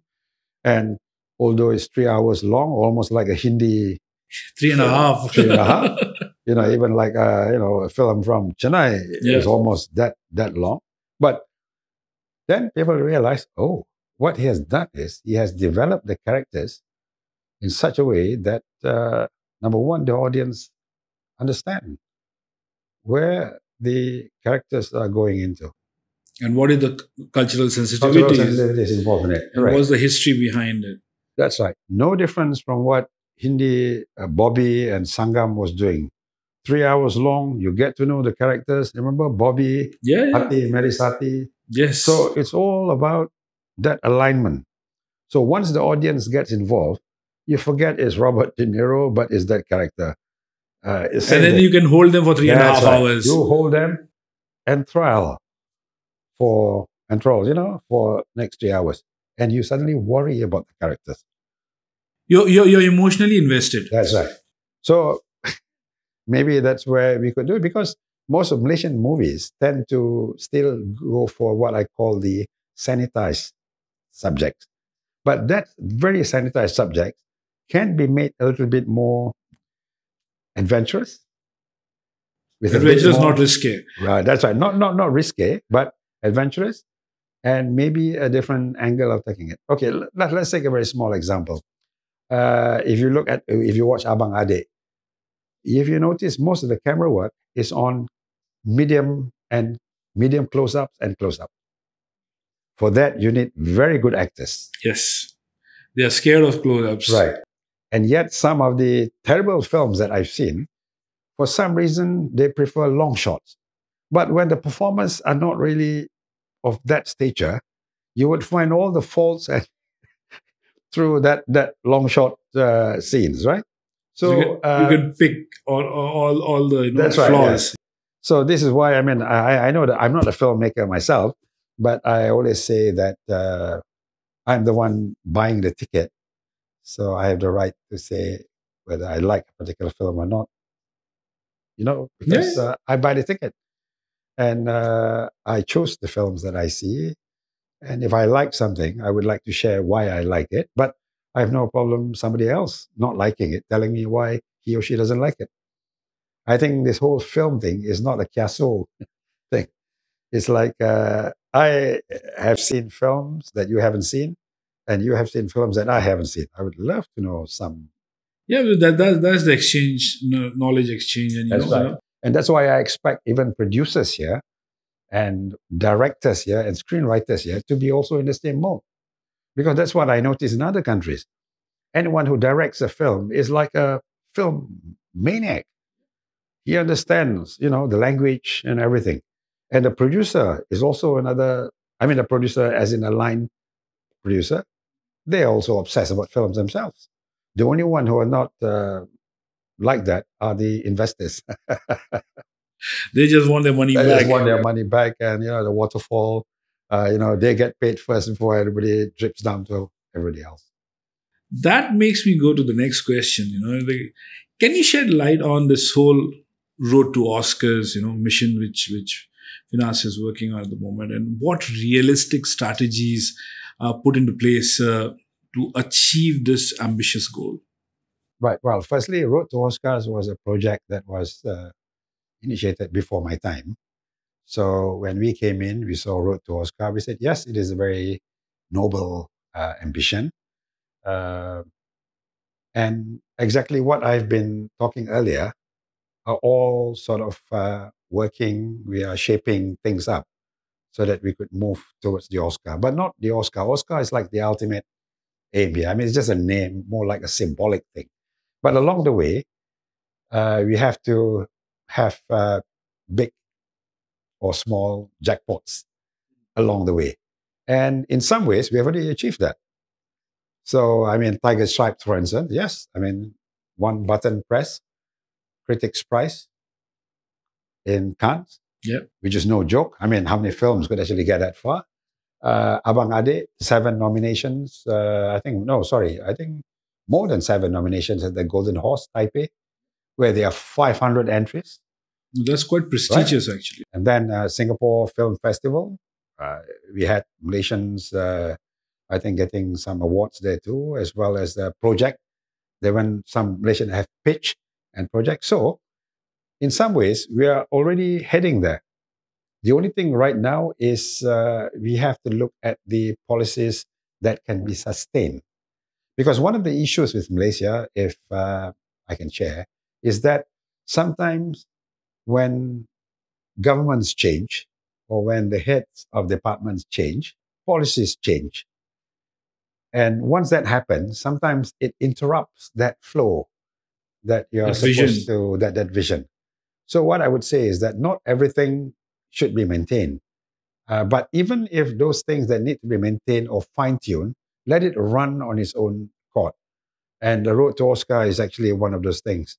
And although it's three hours long, almost like a Hindi. Three and a half. three and a half. You know, even like a, you know, a film from Chennai yeah. is almost that, that long. But then people realize, oh, what he has done is he has developed the characters in such a way that, uh, number one, the audience understand where the characters are going into and what is the cultural sensitivity, cultural sensitivity involved in it. And right. what's the history behind it? That's right. No difference from what Hindi uh, Bobby and Sangam was doing. Three hours long, you get to know the characters. Remember Bobby, yeah, yeah. Hati, Mary Sati. Yes. So it's all about that alignment. So once the audience gets involved, you forget it's Robert De Niro, but it's that character. Uh, and then you can hold them for three and a half right. hours. You hold them and trial for control, you know, for next three hours. And you suddenly worry about the characters. You're, you're, you're emotionally invested. That's right. So maybe that's where we could do it because most of Malaysian movies tend to still go for what I call the sanitized subjects. But that very sanitized subject can be made a little bit more adventurous. Adventurous, more, not risky. Right, that's right. Not not not risky, but adventurous and maybe a different angle of taking it. Okay, let, us take a very small example. Uh, if you look at, if you watch Abang Adik, if you notice, most of the camera work is on medium and medium close-ups and close-up. For that, you need very good actors. Yes, they are scared of close-ups. Right, and yet some of the terrible films that I've seen, for some reason, they prefer long shots But when the performers are not really of that stature, you would find all the faults and through that that long shot uh, scenes, right? So you can, uh, you can pick all all all the you know, that's flaws. Right, yes. So this is why I mean I I know that I'm not a filmmaker myself, but I always say that uh, I'm the one buying the ticket, so I have the right to say whether I like a particular film or not. You know, because yeah. uh, I buy the ticket, and uh, I choose the films that I see, and if I like something, I would like to share why I like it. But I have no problem somebody else not liking it, telling me why he or she doesn't like it. I think this whole film thing is not a kiasu thing. It's like uh, I have seen films that you haven't seen, and you have seen films that I haven't seen. I would love to know some. Yeah, that, that that's the exchange, knowledge exchange, and that's know, right. You know. and that's why I expect even producers here and directors here and screenwriters here to be also in the same mode. Because that's what I notice in other countries. Anyone who directs a film is like a film maniac. He understands, you know, the language and everything. And the producer is also another, I mean, a producer as in a line producer. They're also obsessed about films themselves. The only one who are not uh, like that are the investors. they just want their money they back. Just want their money back, and you know the waterfall. Uh, you know they get paid first before everybody drips down to everybody else. That makes me go to the next question. You know, the, can you shed light on this whole road to Oscars? You know, mission which which Finas is working on at the moment, and what realistic strategies are put into place uh, to achieve this ambitious goal. Right. Well, firstly, Road to Oscars was a project that was uh, initiated before my time. So when we came in, we saw Road to Oscar. We said, yes, it is a very noble uh, ambition. Uh, and exactly what I've been talking earlier are all sort of uh, working. We are shaping things up so that we could move towards the Oscar, but not the Oscar. Oscar is like the ultimate aim. I mean, it's just a name, more like a symbolic thing. But along the way, uh, we have to have uh, big or small jackpots along the way. And in some ways, we have already achieved that. So, I mean, Tiger Stripe, for instance, yes, I mean, one button press, Critics' Prize in Cannes, yeah. which is no joke. I mean, how many films could actually get that far? Uh, Abang Adik, seven nominations. Uh, I think, no, sorry, I think more than seven nominations at the Golden Horse, Taipei where there are 500 entries. That's quite prestigious, right? actually. And then uh, Singapore Film Festival, uh, we had Malaysians, uh, I think, getting some awards there too, as well as the project. There when some Malaysians have pitch and project. So, in some ways, we are already heading there. The only thing right now is uh, we have to look at the policies that can be sustained. Because one of the issues with Malaysia, if uh, I can share, is that sometimes when governments change or when the heads of departments change, policies change. And once that happens, sometimes it interrupts that flow that you're that supposed vision. to, that, that vision. So what I would say is that not everything should be maintained. Uh, but even if those things that need to be maintained or fine-tuned, let it run on its own court. And the road to Oscar is actually one of those things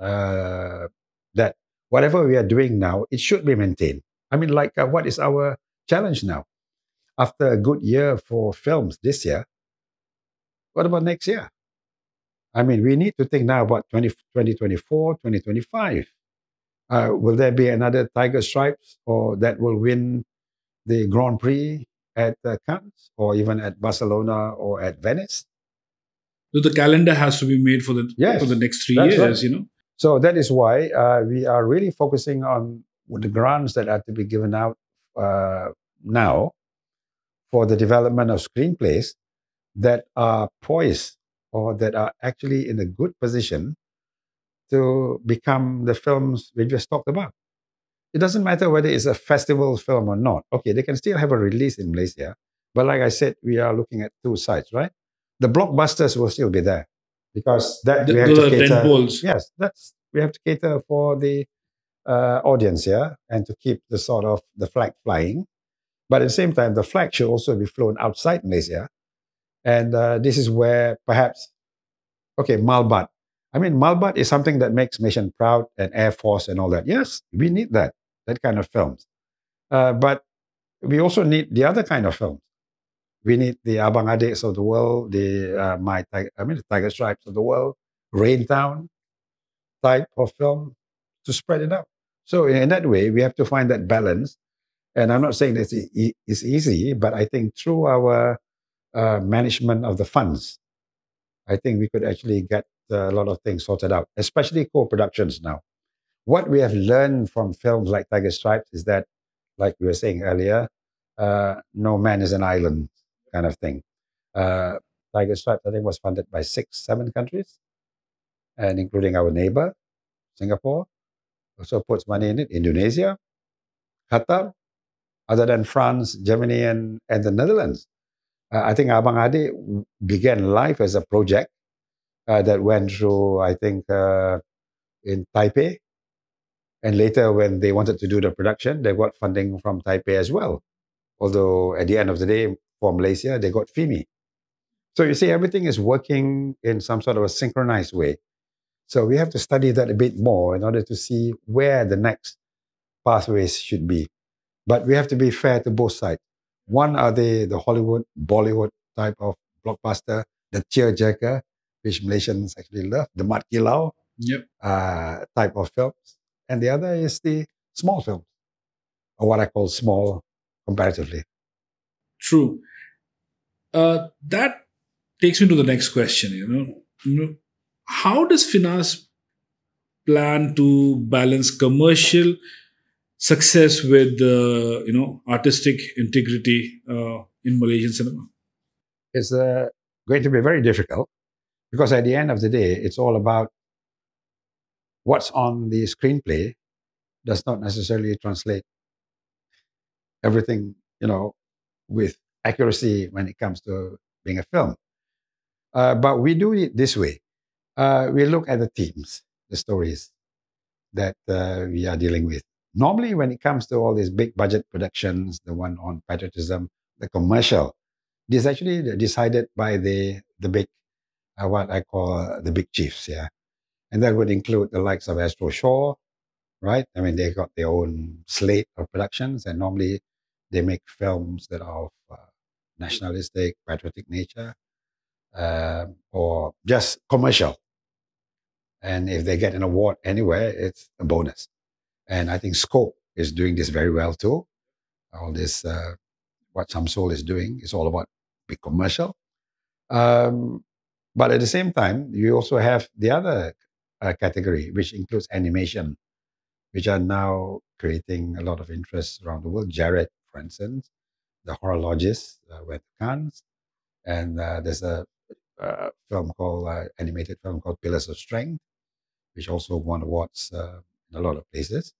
uh, that whatever we are doing now, it should be maintained. I mean, like, uh, what is our challenge now? After a good year for films this year, what about next year? I mean, we need to think now about 20, 2024, 2025. Uh, will there be another Tiger Stripes or that will win the Grand Prix at uh, Cannes or even at Barcelona or at Venice? So the calendar has to be made for the yes, for the next three years, right. you know. So that is why uh, we are really focusing on the grants that are to be given out uh, now for the development of screenplays that are poised or that are actually in a good position to become the films we just talked about. It doesn't matter whether it's a festival film or not. Okay, they can still have a release in Malaysia. But like I said, we are looking at two sides, right? The blockbusters will still be there because that the, we have to cater. Yes, that's we have to cater for the uh, audience here and to keep the sort of the flag flying. But at the same time, the flag should also be flown outside Malaysia. And uh, this is where perhaps, okay, Malbatt. I mean, Malbatt is something that makes Malaysian proud and Air Force and all that. Yes, we need that, that kind of films. Uh, but we also need the other kind of films. We need the Abang Adiks of the world, the uh, my I mean the Tiger Stripes of the world, Rain Town type of film to spread it out. So in that way, we have to find that balance. And I'm not saying it's easy, but I think through our uh, management of the funds, I think we could actually get a lot of things sorted out, especially co-productions now. What we have learned from films like Tiger Stripes is that, like we were saying earlier, uh, no man is an island kind of thing. Uh, Tiger Stripes, I think, was funded by six, seven countries, and including our neighbor, Singapore also puts money in it. Indonesia, Qatar, other than France, Germany, and, and the Netherlands. Uh, I think Abang Adik began life as a project uh, that went through, I think, uh, in Taipei. And later, when they wanted to do the production, they got funding from Taipei as well. Although at the end of the day, for Malaysia, they got FIMI. So you see, everything is working in some sort of a synchronized way. So we have to study that a bit more in order to see where the next pathways should be. But we have to be fair to both sides. One are the, the Hollywood, Bollywood type of blockbuster, the tearjerker, which Malaysians actually love, the Mat Kilau yep. uh, type of films. And the other is the small films, or what I call small comparatively. True. Uh, that takes me to the next question. You know, you know how does FINAS plan to balance commercial success with uh, you know artistic integrity uh, in Malaysian cinema? It's uh, going to be very difficult because at the end of the day, it's all about what's on the screenplay does not necessarily translate everything you know with accuracy when it comes to being a film. Uh, but we do it this way uh, we look at the themes, the stories that uh, we are dealing with. Normally, when it comes to all these big budget productions, the one on patriotism, the commercial, this is actually decided by the the big, uh, what I call the big chiefs, yeah, and that would include the likes of Astro Shaw, right? I mean, they got their own slate of productions, and normally they make films that are of uh, nationalistic, patriotic nature, uh, or just commercial. And if they get an award anywhere, it's a bonus. And I think Scope is doing this very well too. All this, uh, what Syamsul is doing, is all about big commercial. Um, but at the same time, you also have the other uh, category, which includes animation, which are now creating a lot of interest around the world. Jared, for instance, the horologist uh, to Cannes, and uh, there's a, a, film called uh, animated film called Pillars of Strength, which also won awards uh, in a lot of places.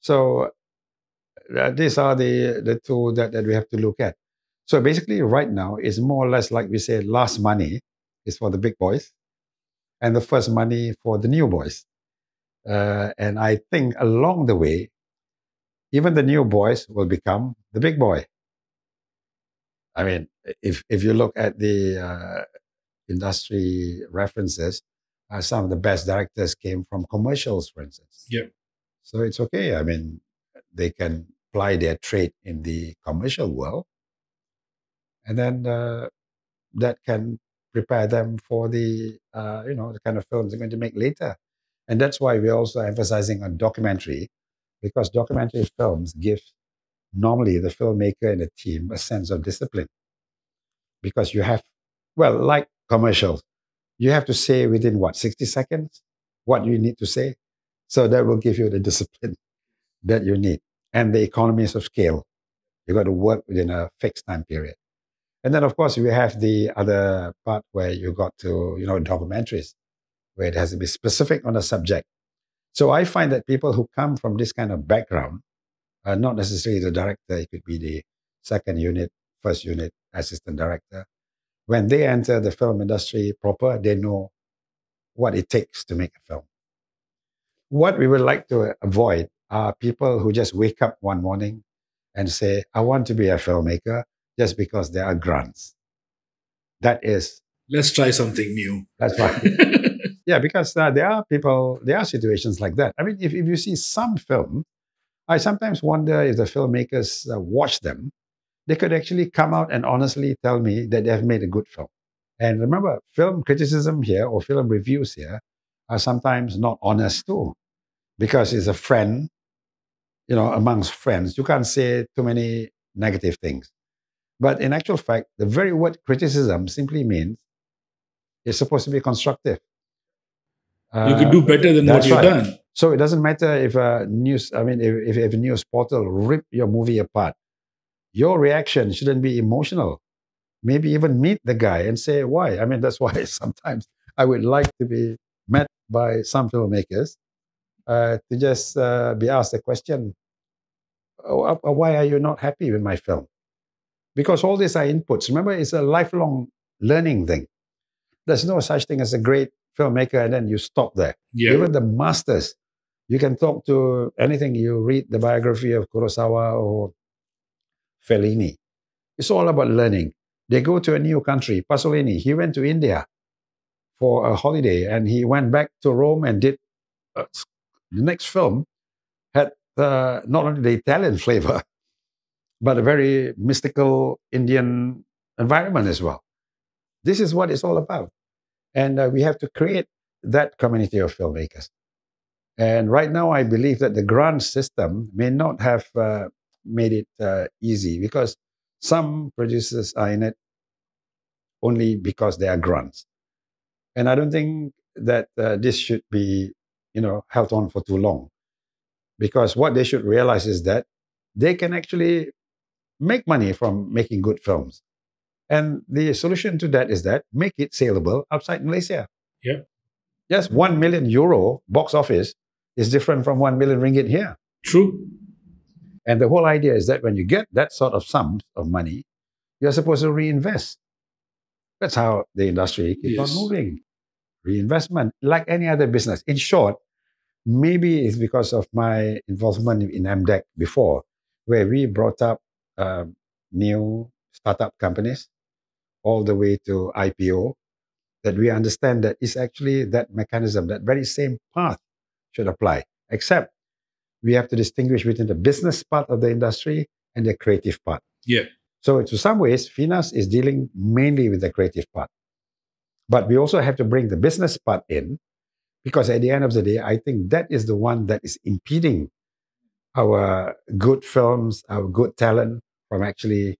So uh, these are the, the two that, that we have to look at. So basically, right now, it's more or less like we say, last money is for the big boys, and the first money for the new boys. Uh, and I think along the way, even the new boys will become the big boy. I mean, if if you look at the uh, industry references, uh, some of the best directors came from commercials, for instance. Yeah. So it's okay. I mean, they can apply their trade in the commercial world, and then uh, that can prepare them for the uh, you know the kind of films they're going to make later. And that's why we're also emphasizing on documentary, because documentary films give normally the filmmaker and the team a sense of discipline, because you have well, like commercials, you have to say within what 60 seconds what you need to say? So that will give you the discipline that you need. And the economies of scale You've got to work within a fixed time period. And then of course we have the other part where you got to you know documentaries where it has to be specific on a subject so i find that people who come from this kind of background are not necessarily the director it could be the second unit first unit assistant director when they enter the film industry proper, they know what it takes to make a film. What we would like to avoid are people who just wake up one morning and say, I want to be a filmmaker just because there are grants. That is. Let's try something new. That's right. yeah, because uh, there are people, there are situations like that. I mean, if, if you see some film, I sometimes wonder if the filmmakers uh, watch them, they could actually come out and honestly tell me that they have made a good film. And remember, film criticism here or film reviews here are sometimes not honest too, because it's a friend, you know, amongst friends. You can't say too many negative things. But in actual fact, the very word criticism simply means it's supposed to be constructive. Uh, you could do better than what you've right. done. So it doesn't matter if a news, I mean, if, if a news portal rip your movie apart, your reaction shouldn't be emotional. Maybe even meet the guy and say why. I mean, that's why sometimes I would like to be met by some filmmakers uh, to just uh, be asked the question, oh, uh, why are you not happy with my film? Because all these are inputs. Remember, it's a lifelong learning thing. There's no such thing as a great filmmaker and then you stop there. Yeah. Even the masters you can talk to anything. You read the biography of Kurosawa or Fellini. It's all about learning. They go to a new country. Pasolini, he went to India for a holiday and he went back to Rome and did uh, the next film had uh, not only the Italian flavor, but a very mystical Indian environment as well. This is what it's all about. And uh, we have to create that community of filmmakers. And right now, I believe that the grant system may not have uh, made it uh, easy because some producers are in it only because they are grants. And I don't think that uh, this should be, you know, held on for too long. Because what they should realize is that they can actually make money from making good films. And the solution to that is that make it saleable outside Malaysia. Yeah. Just 1 million euro box office is different from 1 million ringgit here. True. And the whole idea is that when you get that sort of sums of money, you're supposed to reinvest. That's how the industry keeps yes. on moving. Reinvestment, like any other business. In short, maybe it's because of my involvement in MDEC before, where we brought up uh, new startup companies all the way to IPO, that we understand that it's actually that mechanism, that very same path should apply, except we have to distinguish between the business part of the industry and the creative part. Yeah. So, to some ways, Finas is dealing mainly with the creative part. But we also have to bring the business part in because at the end of the day, I think that is the one that is impeding our good films, our good talent from actually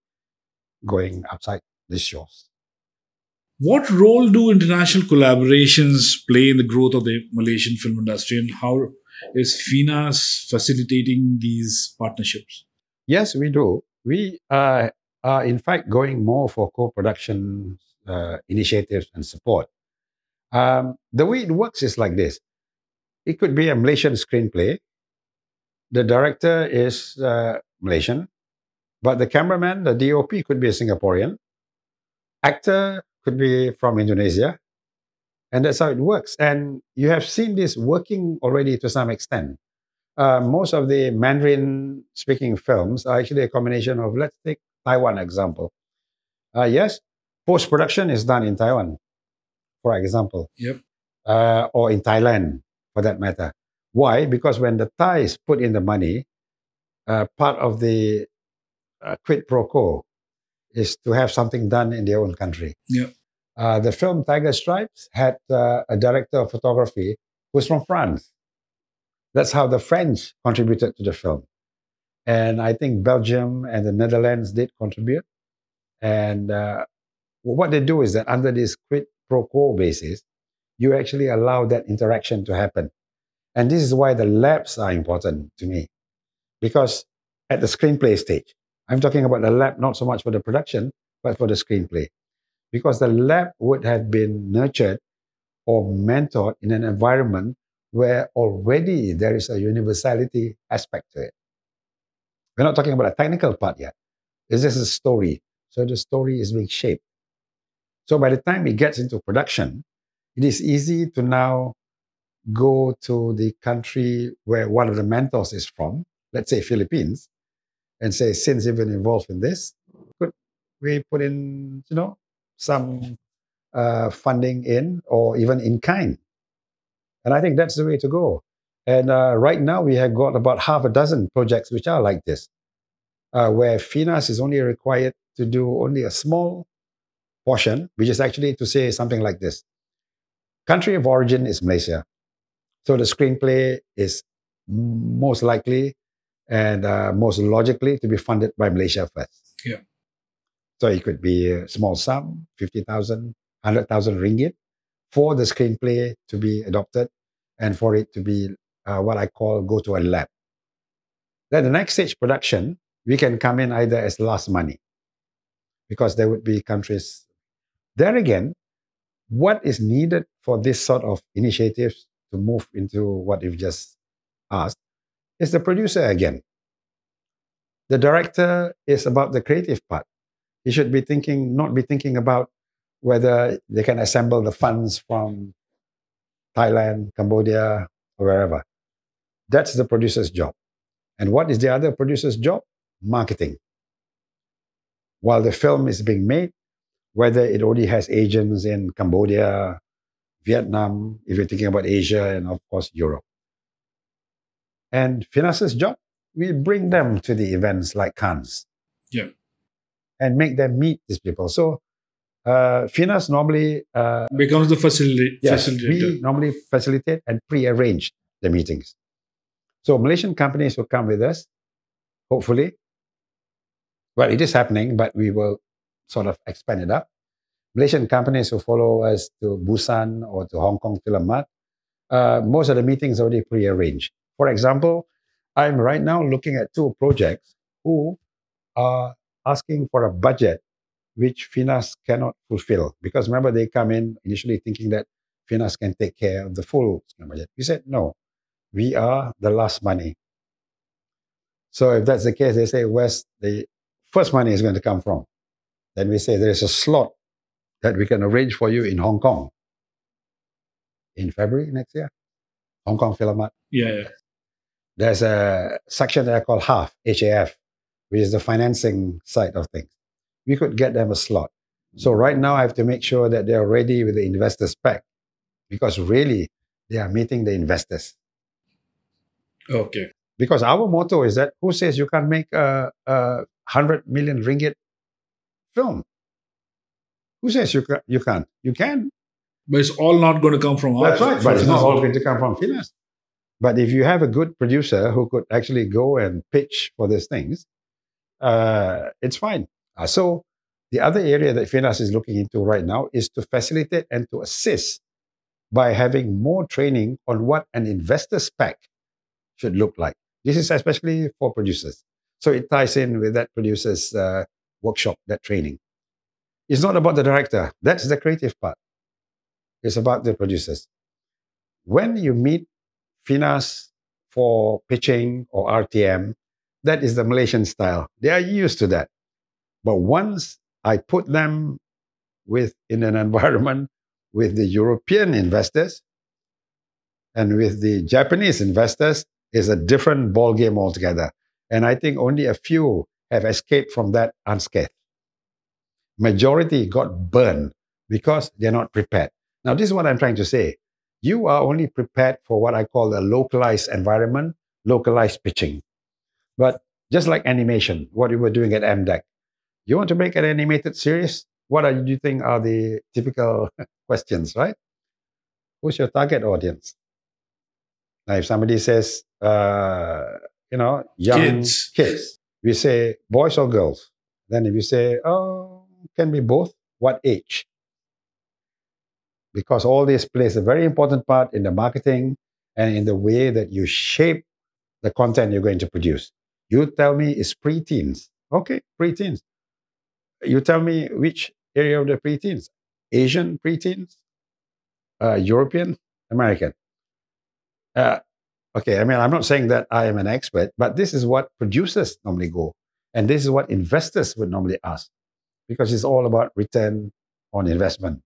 going outside the shores. What role do international collaborations play in the growth of the Malaysian film industry, and how is FINAS facilitating these partnerships? Yes, we do. We uh, are, in fact, going more for co production uh, initiatives and support. Um, the way it works is like this it could be a Malaysian screenplay. The director is uh, Malaysian, but the cameraman, the DOP, could be a Singaporean. Actor could be from Indonesia. And that's how it works. And you have seen this working already to some extent. Uh, most of the Mandarin speaking films are actually a combination of, let's take Taiwan example. Uh, yes, post production is done in Taiwan, for example. Yep. Uh, or in Thailand, for that matter. Why? Because when the Thais put in the money, uh, part of the uh, quid pro quo is to have something done in their own country. Yeah. Uh, the film Tiger Stripes had uh, a director of photography who's from France. That's how the French contributed to the film. And I think Belgium and the Netherlands did contribute. And uh, what they do is that under this quid pro quo basis, you actually allow that interaction to happen. And this is why the labs are important to me. Because at the screenplay stage, I'm talking about the lab not so much for the production, but for the screenplay because the lab would have been nurtured or mentored in an environment where already there is a universality aspect to it. We're not talking about a technical part yet. This is a story. So the story is being shaped. So by the time it gets into production, it is easy to now go to the country where one of the mentors is from, let's say Philippines, and say, since you've been involved in this, could we put in, you know, some uh, funding in or even in kind? And I think that's the way to go. And uh, right now, we have got about half a dozen projects which are like this, uh, where FINAS is only required to do only a small portion, which is actually to say something like this Country of origin is Malaysia. So the screenplay is most likely and uh, most logically to be funded by Malaysia first. Yeah. So it could be a small sum, 50,000, 100,000 ringgit for the screenplay to be adopted and for it to be uh, what I call go to a lab. Then the next stage production, we can come in either as last money because there would be countries. There again, what is needed for this sort of initiatives to move into what you've just asked is the producer again. The director is about the creative part. He should be thinking, not be thinking about whether they can assemble the funds from Thailand, Cambodia, or wherever. That's the producer's job. And what is the other producer's job? Marketing. While the film is being made, whether it already has agents in Cambodia, Vietnam, if you're thinking about Asia, and of course Europe. And FINAS's job, we bring them to the events like Cannes. Yeah. And make them meet these people. So uh, FINAS normally uh, becomes the facility, yes, facilitator. We normally facilitate and pre-arrange the meetings. So Malaysian companies will come with us, hopefully. Well, it is happening, but we will sort of expand it up. Malaysian companies will follow us to Busan or to Hong Kong Film Mart, uh, most of the meetings already pre-arranged. For example, I'm right now looking at two projects who are asking for a budget which FINAS cannot fulfill. Because remember, they come in initially thinking that FINAS can take care of the full budget. We said, no, we are the last money. So if that's the case, they say, where's the first money is going to come from? Then we say there's a slot that we can arrange for you in Hong Kong in February next year. Hong Kong Film. Yeah, yeah. There's a section there called HAF, HAF, which is the financing side of things. We could get them a slot. So mm. right now I have to make sure that they're ready with the investors pack because really they are meeting the investors. Okay. Because our motto is that who says you can make a, a hundred million ringgit film. Who says you, can, you can't? You can. But it's all not going to come from That's right. But it's not all going to come from FINAS. But if you have a good producer who could actually go and pitch for these things, uh, it's fine. Uh, so the other area that FINAS is looking into right now is to facilitate and to assist by having more training on what an investor spec should look like. This is especially for producers. So it ties in with that producer's uh, workshop, that training. It's not about the director. That's the creative part. It's about the producers. When you meet FINAS for pitching or RTM, that is the Malaysian style. They are used to that. But once I put them with in an environment with the European investors and with the Japanese investors is a different ball game altogether. And I think only a few have escaped from that unscathed. Majority got burned because they're not prepared. Now, this is what I'm trying to say. You are only prepared for what I call a localized environment, localized pitching. But just like animation, what we were doing at MDEC, you want to make an animated series? What are you think are the typical questions, right? Who's your target audience? Now, if somebody says, uh, you know, young Kids. kids, we say boys or girls. Then if you say, oh, can be both, what age? Because all this plays a very important part in the marketing and in the way that you shape the content you're going to produce. You tell me it's pre-teens. Okay, pre-teens. You tell me which area of the pre-teens. Asian pre-teens, uh, European, American. Uh, okay, I mean, I'm not saying that I am an expert, but this is what producers normally go. And this is what investors would normally ask because it's all about return on investment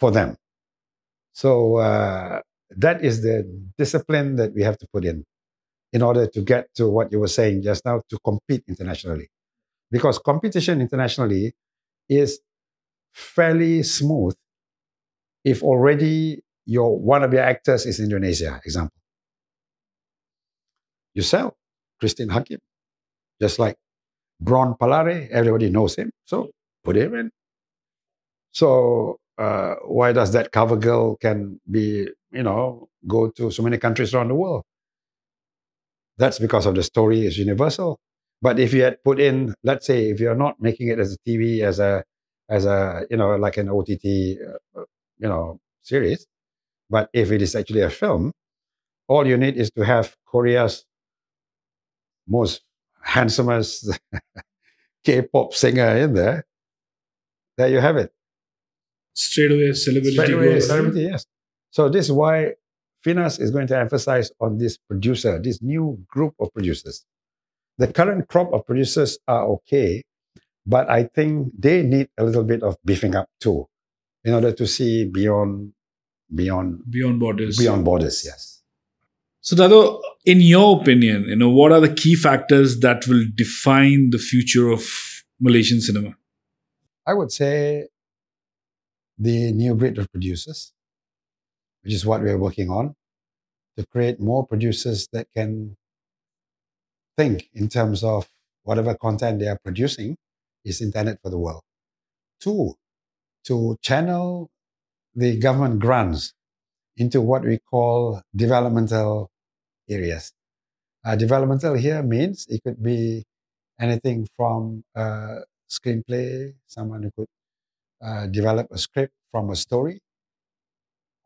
for them. So uh, that is the discipline that we have to put in in order to get to what you were saying just now to compete internationally. Because competition internationally is fairly smooth if already your one of your actors is Indonesia, example. Yourself, Christine Hakim, just like Bront Palarae, everybody knows him. So put him in. So uh, why does that cover girl can be, you know, go to so many countries around the world? That's because of the story is universal. But if you had put in, let's say, if you're not making it as a TV, as a, as a, you know, like an OTT, uh, you know, series, but if it is actually a film, all you need is to have Korea's most handsomest K-pop singer in there. There you have it. Straight away, celebrity. Straight away, celebrity. Yes. So this is why Finas is going to emphasize on this producer, this new group of producers. The current crop of producers are okay, but I think they need a little bit of beefing up too, in order to see beyond, beyond, beyond borders. Beyond borders, yes. So, Dato', in your opinion, you know, what are the key factors that will define the future of Malaysian cinema? I would say the new breed of producers which is what we're working on, to create more producers that can think in terms of whatever content they are producing is intended for the world. Two, to channel the government grants into what we call developmental areas. Uh, developmental here means it could be anything from a screenplay, someone who could uh, develop a script from a story,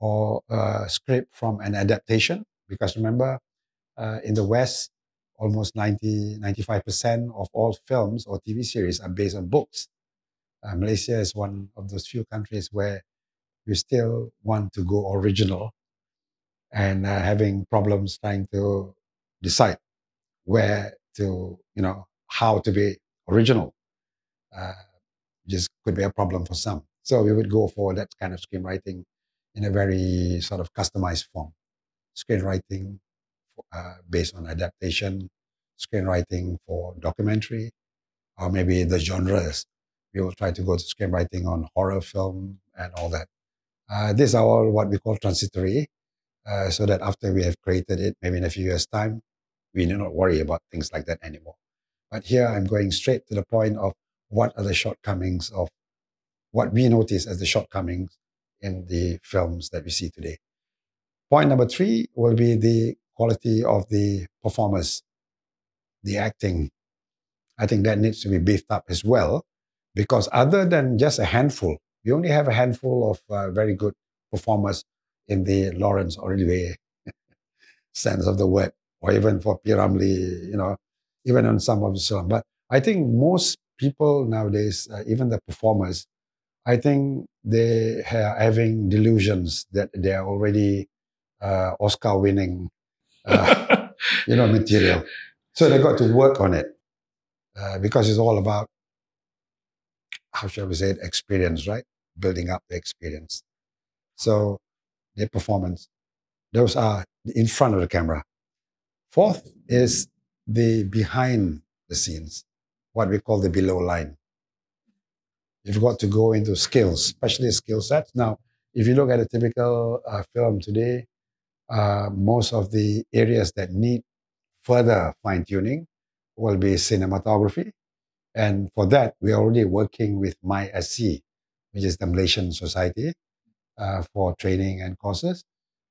or a script from an adaptation. Because remember, uh, in the West, almost 90, 95% of all films or TV series are based on books. Uh, Malaysia is one of those few countries where we still want to go original and uh, having problems trying to decide where to, you know, how to be original. Uh, just could be a problem for some. So we would go for that kind of screenwriting in a very sort of customized form. Screenwriting uh, based on adaptation, screenwriting for documentary, or maybe the genres. We will try to go to screenwriting on horror film and all that. Uh, these are all what we call transitory, uh, so that after we have created it, maybe in a few years' time, we do not worry about things like that anymore. But here I'm going straight to the point of what are the shortcomings of what we notice as the shortcomings in the films that we see today. Point number three will be the quality of the performers, the acting. I think that needs to be beefed up as well, because other than just a handful, we only have a handful of uh, very good performers in the Laurence Olivier sense of the word, or even for P. Ramlee, you know, even on some of the film. But I think most people nowadays, uh, even the performers, I think they are having delusions that they are already uh, Oscar winning, uh, you know, material. So they got to work on it uh, because it's all about, how shall we say it, experience, right? Building up the experience. So their performance, those are in front of the camera. Fourth is the behind the scenes, what we call the below line. You've got to go into skills, especially skill sets. Now, if you look at a typical uh, film today, uh, most of the areas that need further fine tuning will be cinematography. And for that, we're already working with MySC, which is the Malaysian Society uh, for training and courses,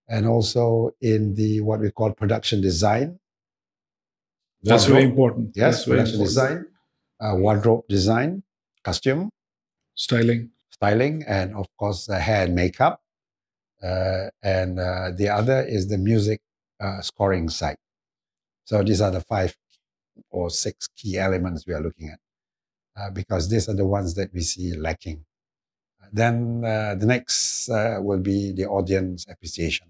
and also in the what we call production design. That's very important. Yes, That's production design, uh, wardrobe design, costume, styling, styling, and of course the hair and makeup. Uh, and uh, the other is the music uh, scoring side. So these are the five or six key elements we are looking at, uh, because these are the ones that we see lacking. Then uh, the next uh, will be the audience appreciation.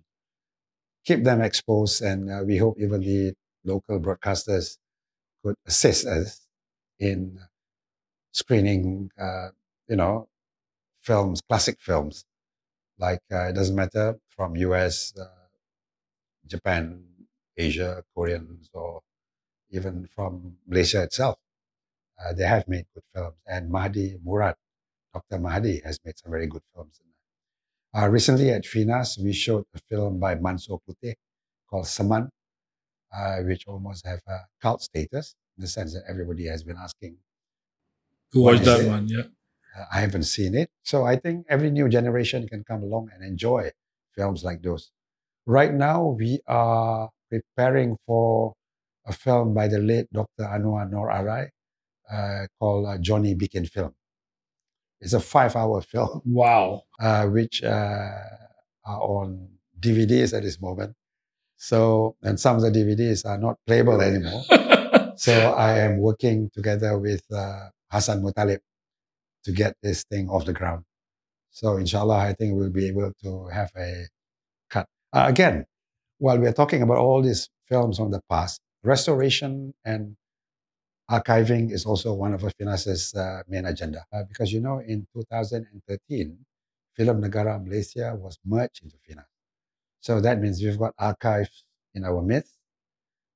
Keep them exposed, and we hope even the local broadcasters could assist us in screening you know, films, classic films, like uh, it doesn't matter from US, uh, Japan, Asia, Koreans, or even from Malaysia itself. Uh, they have made good films. And Mahadi Murat, Dr. Mahdi, has made some very good films. Uh, recently at FINAS, we showed a film by Mansor Puteh called Seman, uh, which almost have a cult status the sense that everybody has been asking. Who watched that it? one? Yeah. Uh, I haven't seen it. So I think every new generation can come along and enjoy films like those. Right now, we are preparing for a film by the late Dr. Anuar Nor Arai uh, called uh, Johnny Bikin Filem. It's a five-hour film. Wow! Uh, which uh, are on DVDs at this moment. So, and some of the DVDs are not playable anymore. so I am working together with uh, Hassan Muthalib to get this thing off the ground. So, inshallah, I think we'll be able to have a cut. Uh, again, while we're talking about all these films from the past, restoration and archiving is also one of FINAS's uh, main agenda. Uh, because, you know, in 2013, Film Negara Malaysia was merged into FINAS. So that means we've got archives in our midst,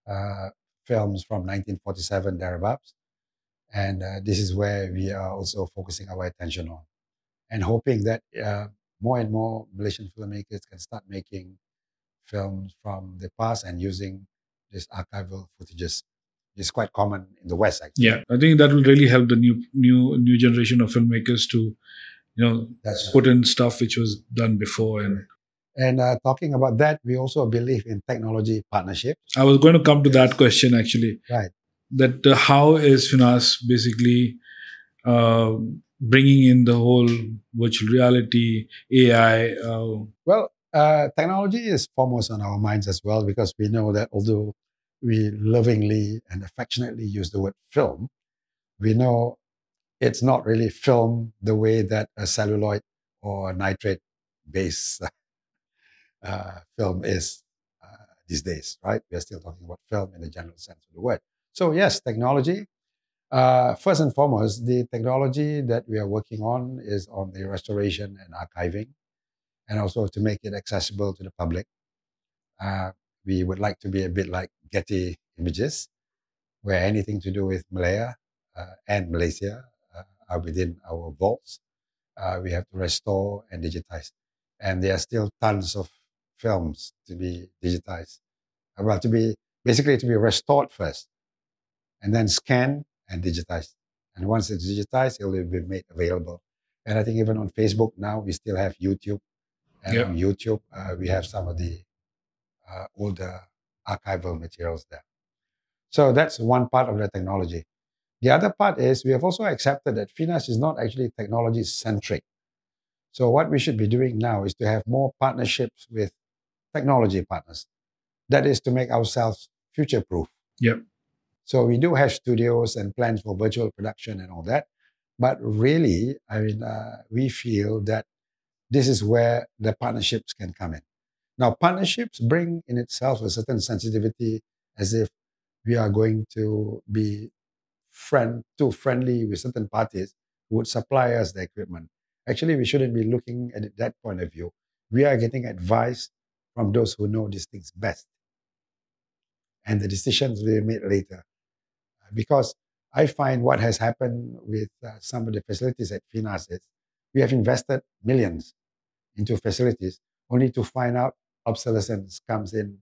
uh, films from 1947 thereabouts. And uh, this is where we are also focusing our attention on and hoping that uh, more and more Malaysian filmmakers can start making films from the past and using these archival footages is quite common in the West. Actually. Yeah, I think that will really help the new new new generation of filmmakers to, you know, That's put in stuff which was done before and. And uh, talking about that, we also believe in technology partnerships. I was going to come to that question actually. Right. That uh, how is FINAS basically uh, bringing in the whole virtual reality, AI? Uh, well, uh, technology is foremost on our minds as well because we know that although we lovingly and affectionately use the word film, we know it's not really film the way that a celluloid or nitrate based uh, film is uh, these days, right? We're still talking about film in the general sense of the word. So, yes, technology. Uh, first and foremost, the technology that we are working on is on the restoration and archiving, and also to make it accessible to the public. Uh, we would like to be a bit like Getty Images, where anything to do with Malaya uh, and Malaysia are within our vaults. Uh, we have to restore and digitize. And there are still tons of films to be digitized. Uh, well, to be basically to be restored first, and then scanned and digitized. And once it's digitized, it will be made available. And I think even on Facebook now, we still have YouTube. And yep. on YouTube, uh, we have some of the uh, older archival materials there. So that's one part of the technology. The other part is we have also accepted that FINAS is not actually technology centric. So what we should be doing now is to have more partnerships with technology partners. That is to make ourselves future proof. Yep. So we do have studios and plans for virtual production and all that. But really, I mean, uh, we feel that this is where the partnerships can come in. Now, partnerships bring in itself a certain sensitivity as if we are going to be friend too friendly with certain parties who would supply us the equipment. Actually, we shouldn't be looking at it that point of view. We are getting advice from those who know these things best. And the decisions will be made later. Because I find what has happened with uh, some of the facilities at FINAS is we have invested millions into facilities only to find out obsolescence comes in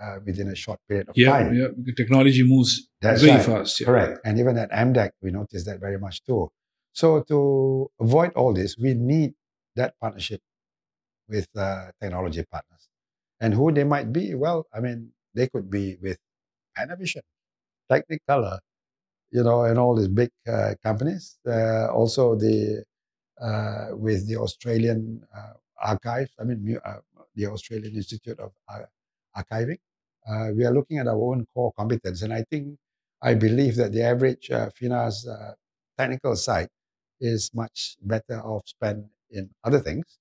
uh, within a short period of yeah, time. Yeah, the technology moves That's very right. fast. Yeah. Correct. And even at MDEC, we noticed that very much too. So to avoid all this, we need that partnership with uh, technology partners. And who they might be? Well, I mean, they could be with Panavision, Technicolor, you know, and all these big uh, companies. Uh, also, the uh, with the Australian uh, archives. I mean, uh, the Australian Institute of Archiving. Uh, we are looking at our own core competence. And I think, I believe that the average FINAS technical side is much better off spent in other things.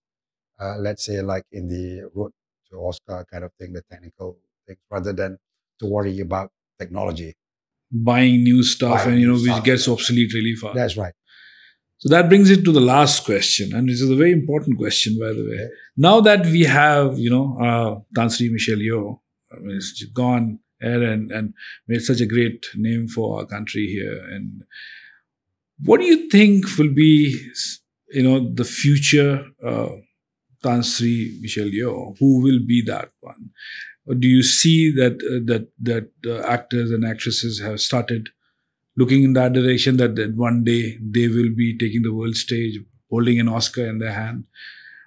Let's say like in the road to Oscar kind of thing, the technical things, rather than to worry about technology. Buying new stuff Buying and, you know, which stuff. gets obsolete really fast. That's right. So that brings it to the last question, and this is a very important question, by the way. Now that we have, you know, uh, Tan Sri Michelle Yeoh I mean, it's gone and, and made such a great name for our country here. And what do you think will be, you know, the future uh, Tan Sri Michelle Yeoh? Who will be that one? Or do you see that uh, that that uh, actors and actresses have started looking in that direction? That, that one day they will be taking the world stage, holding an Oscar in their hand,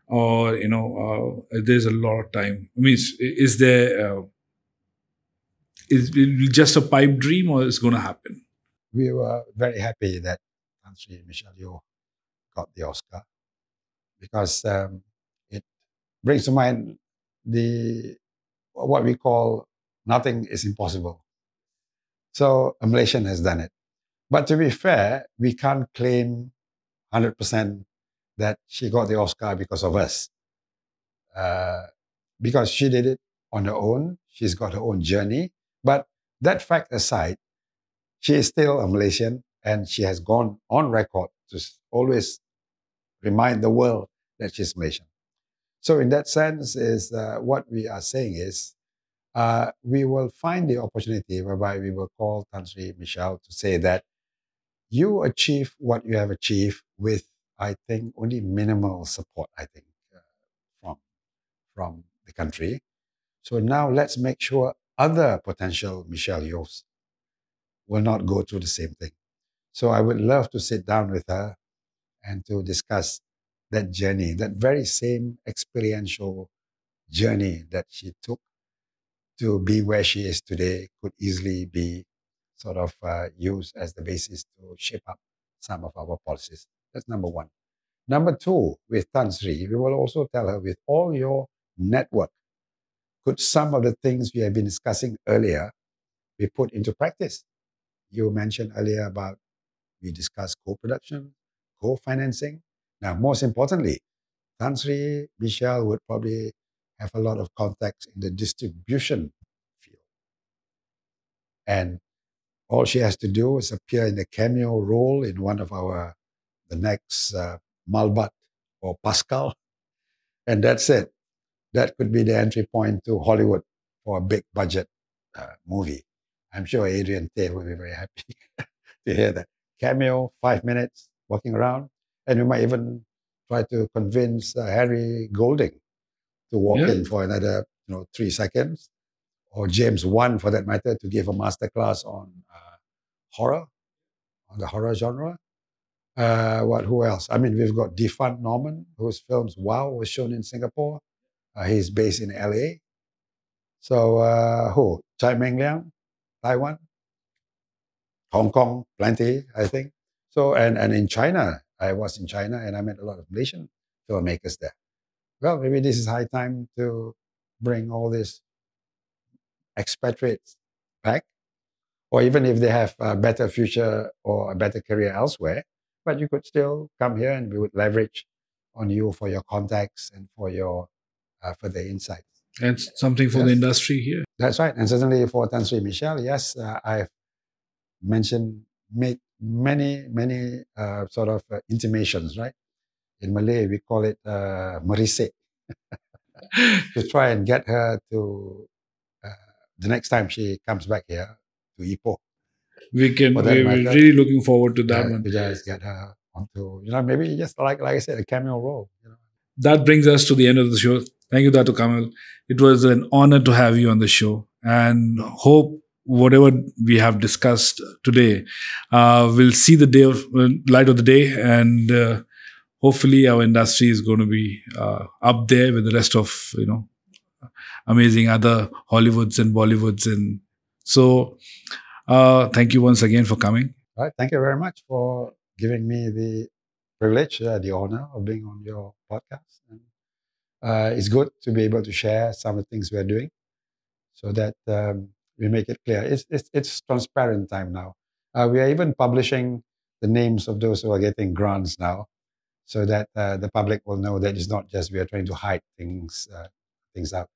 or you know, uh, there's a lot of time. I mean, is, is there uh, is it just a pipe dream or is going to happen? We were very happy that Tan Sri Michelle Yeoh got the Oscar because um, brings to mind the what we call nothing is impossible. So a Malaysian has done it. But to be fair, we can't claim 100% that she got the Oscar because of us. Uh, because she did it on her own. She's got her own journey. But that fact aside, she is still a Malaysian and she has gone on record to always remind the world that she's Malaysian. So in that sense, is uh, what we are saying is uh, we will find the opportunity whereby we will call Tan Sri Michelle to say that you achieve what you have achieved with, I think, only minimal support, I think, uh, from, from the country. So now let's make sure other potential Michelle Yeohs will not go through the same thing. So I would love to sit down with her and to discuss that journey, that very same experiential journey that she took to be where she is today could easily be sort of uh, used as the basis to shape up some of our policies. That's number one. Number two, with Tan Sri, we will also tell her with all your network could some of the things we have been discussing earlier be put into practice? You mentioned earlier about we discussed co-production, co-financing. Now, most importantly, Tan Sri Michelle would probably have a lot of contacts in the distribution field. And all she has to do is appear in a cameo role in one of our, the next uh, Malbatt or Paskal. And that's it that could be the entry point to Hollywood for a big budget uh, movie. I'm sure Adrian Teh will be very happy to hear that. Cameo, five minutes, walking around. And we might even try to convince uh, Henry Golding to walk yeah. in for another you know, three seconds, or James Wan, for that matter, to give a masterclass on uh, horror, on the horror genre. Uh, what? Who else? I mean, we've got Defund Norman, whose films Wow was shown in Singapore. Uh, he's based in LA. So uh, who? Tsai Ming Liang, Taiwan, Hong Kong, plenty, I think. So and and in China, I was in China and I met a lot of Malaysian filmmakers there. Well, maybe this is high time to bring all these expatriates back, or even if they have a better future or a better career elsewhere, but you could still come here and we would leverage on you for your contacts and for your uh, for the insights. And something for yes. the industry here. That's right. And certainly for Tan Sri Michelle, yes, uh, I've mentioned, made many, many uh, sort of uh, intimations, right? In Malay, we call it uh, merisik, to try and get her to, uh, the next time she comes back here, to Ipoh. We can, we're really looking forward to that one. To just get her onto, you know, maybe just like, like I said, a cameo role, you know. That brings us to the end of the show. Thank you, Dr. Kamal. It was an honor to have you on the show and hope whatever we have discussed today uh, will see the day of uh, light of the day and uh, hopefully our industry is going to be uh, up there with the rest of you know amazing other hollywoods and bollywoods and so uh, thank you once again for coming. All right thank you very much for giving me the privilege uh, the honor of being on your podcast. And uh, it's good to be able to share some of the things we're doing so that um, we make it clear. It's, it's, it's transparent time now. Uh, we are even publishing the names of those who are getting grants now so that uh, the public will know that it's not just we are trying to hide things, uh, things out.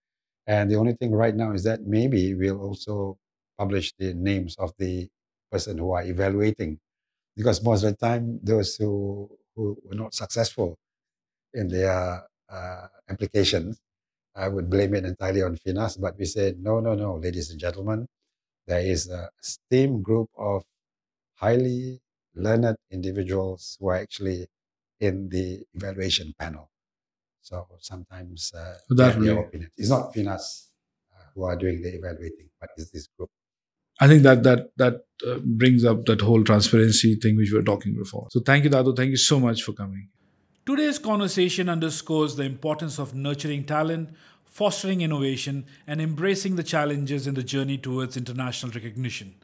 And the only thing right now is that maybe we'll also publish the names of the person who are evaluating because most of the time those who, who were not successful in their uh, applications I would blame it entirely on Finas, but we said, no, no, no, ladies and gentlemen, there is a STEAM group of highly learned individuals who are actually in the evaluation panel. So sometimes uh, That really- opinion. It's not Finas uh, who are doing the evaluating, but it's this group. I think that that that uh, brings up that whole transparency thing which we were talking before. So thank you, Dato'. Thank you so much for coming. Today's conversation underscores the importance of nurturing talent, fostering innovation, and embracing the challenges in the journey towards international recognition.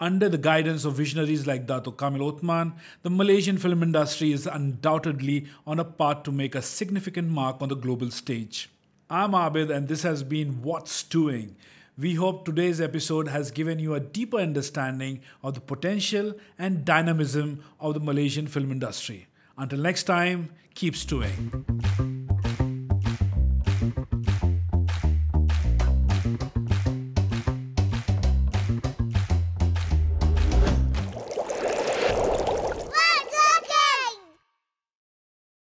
Under the guidance of visionaries like Dato Kamil Othman, the Malaysian film industry is undoubtedly on a path to make a significant mark on the global stage. I'm Abid, and this has been What's Stewing. We hope today's episode has given you a deeper understanding of the potential and dynamism of the Malaysian film industry. Until next time, keep stewing.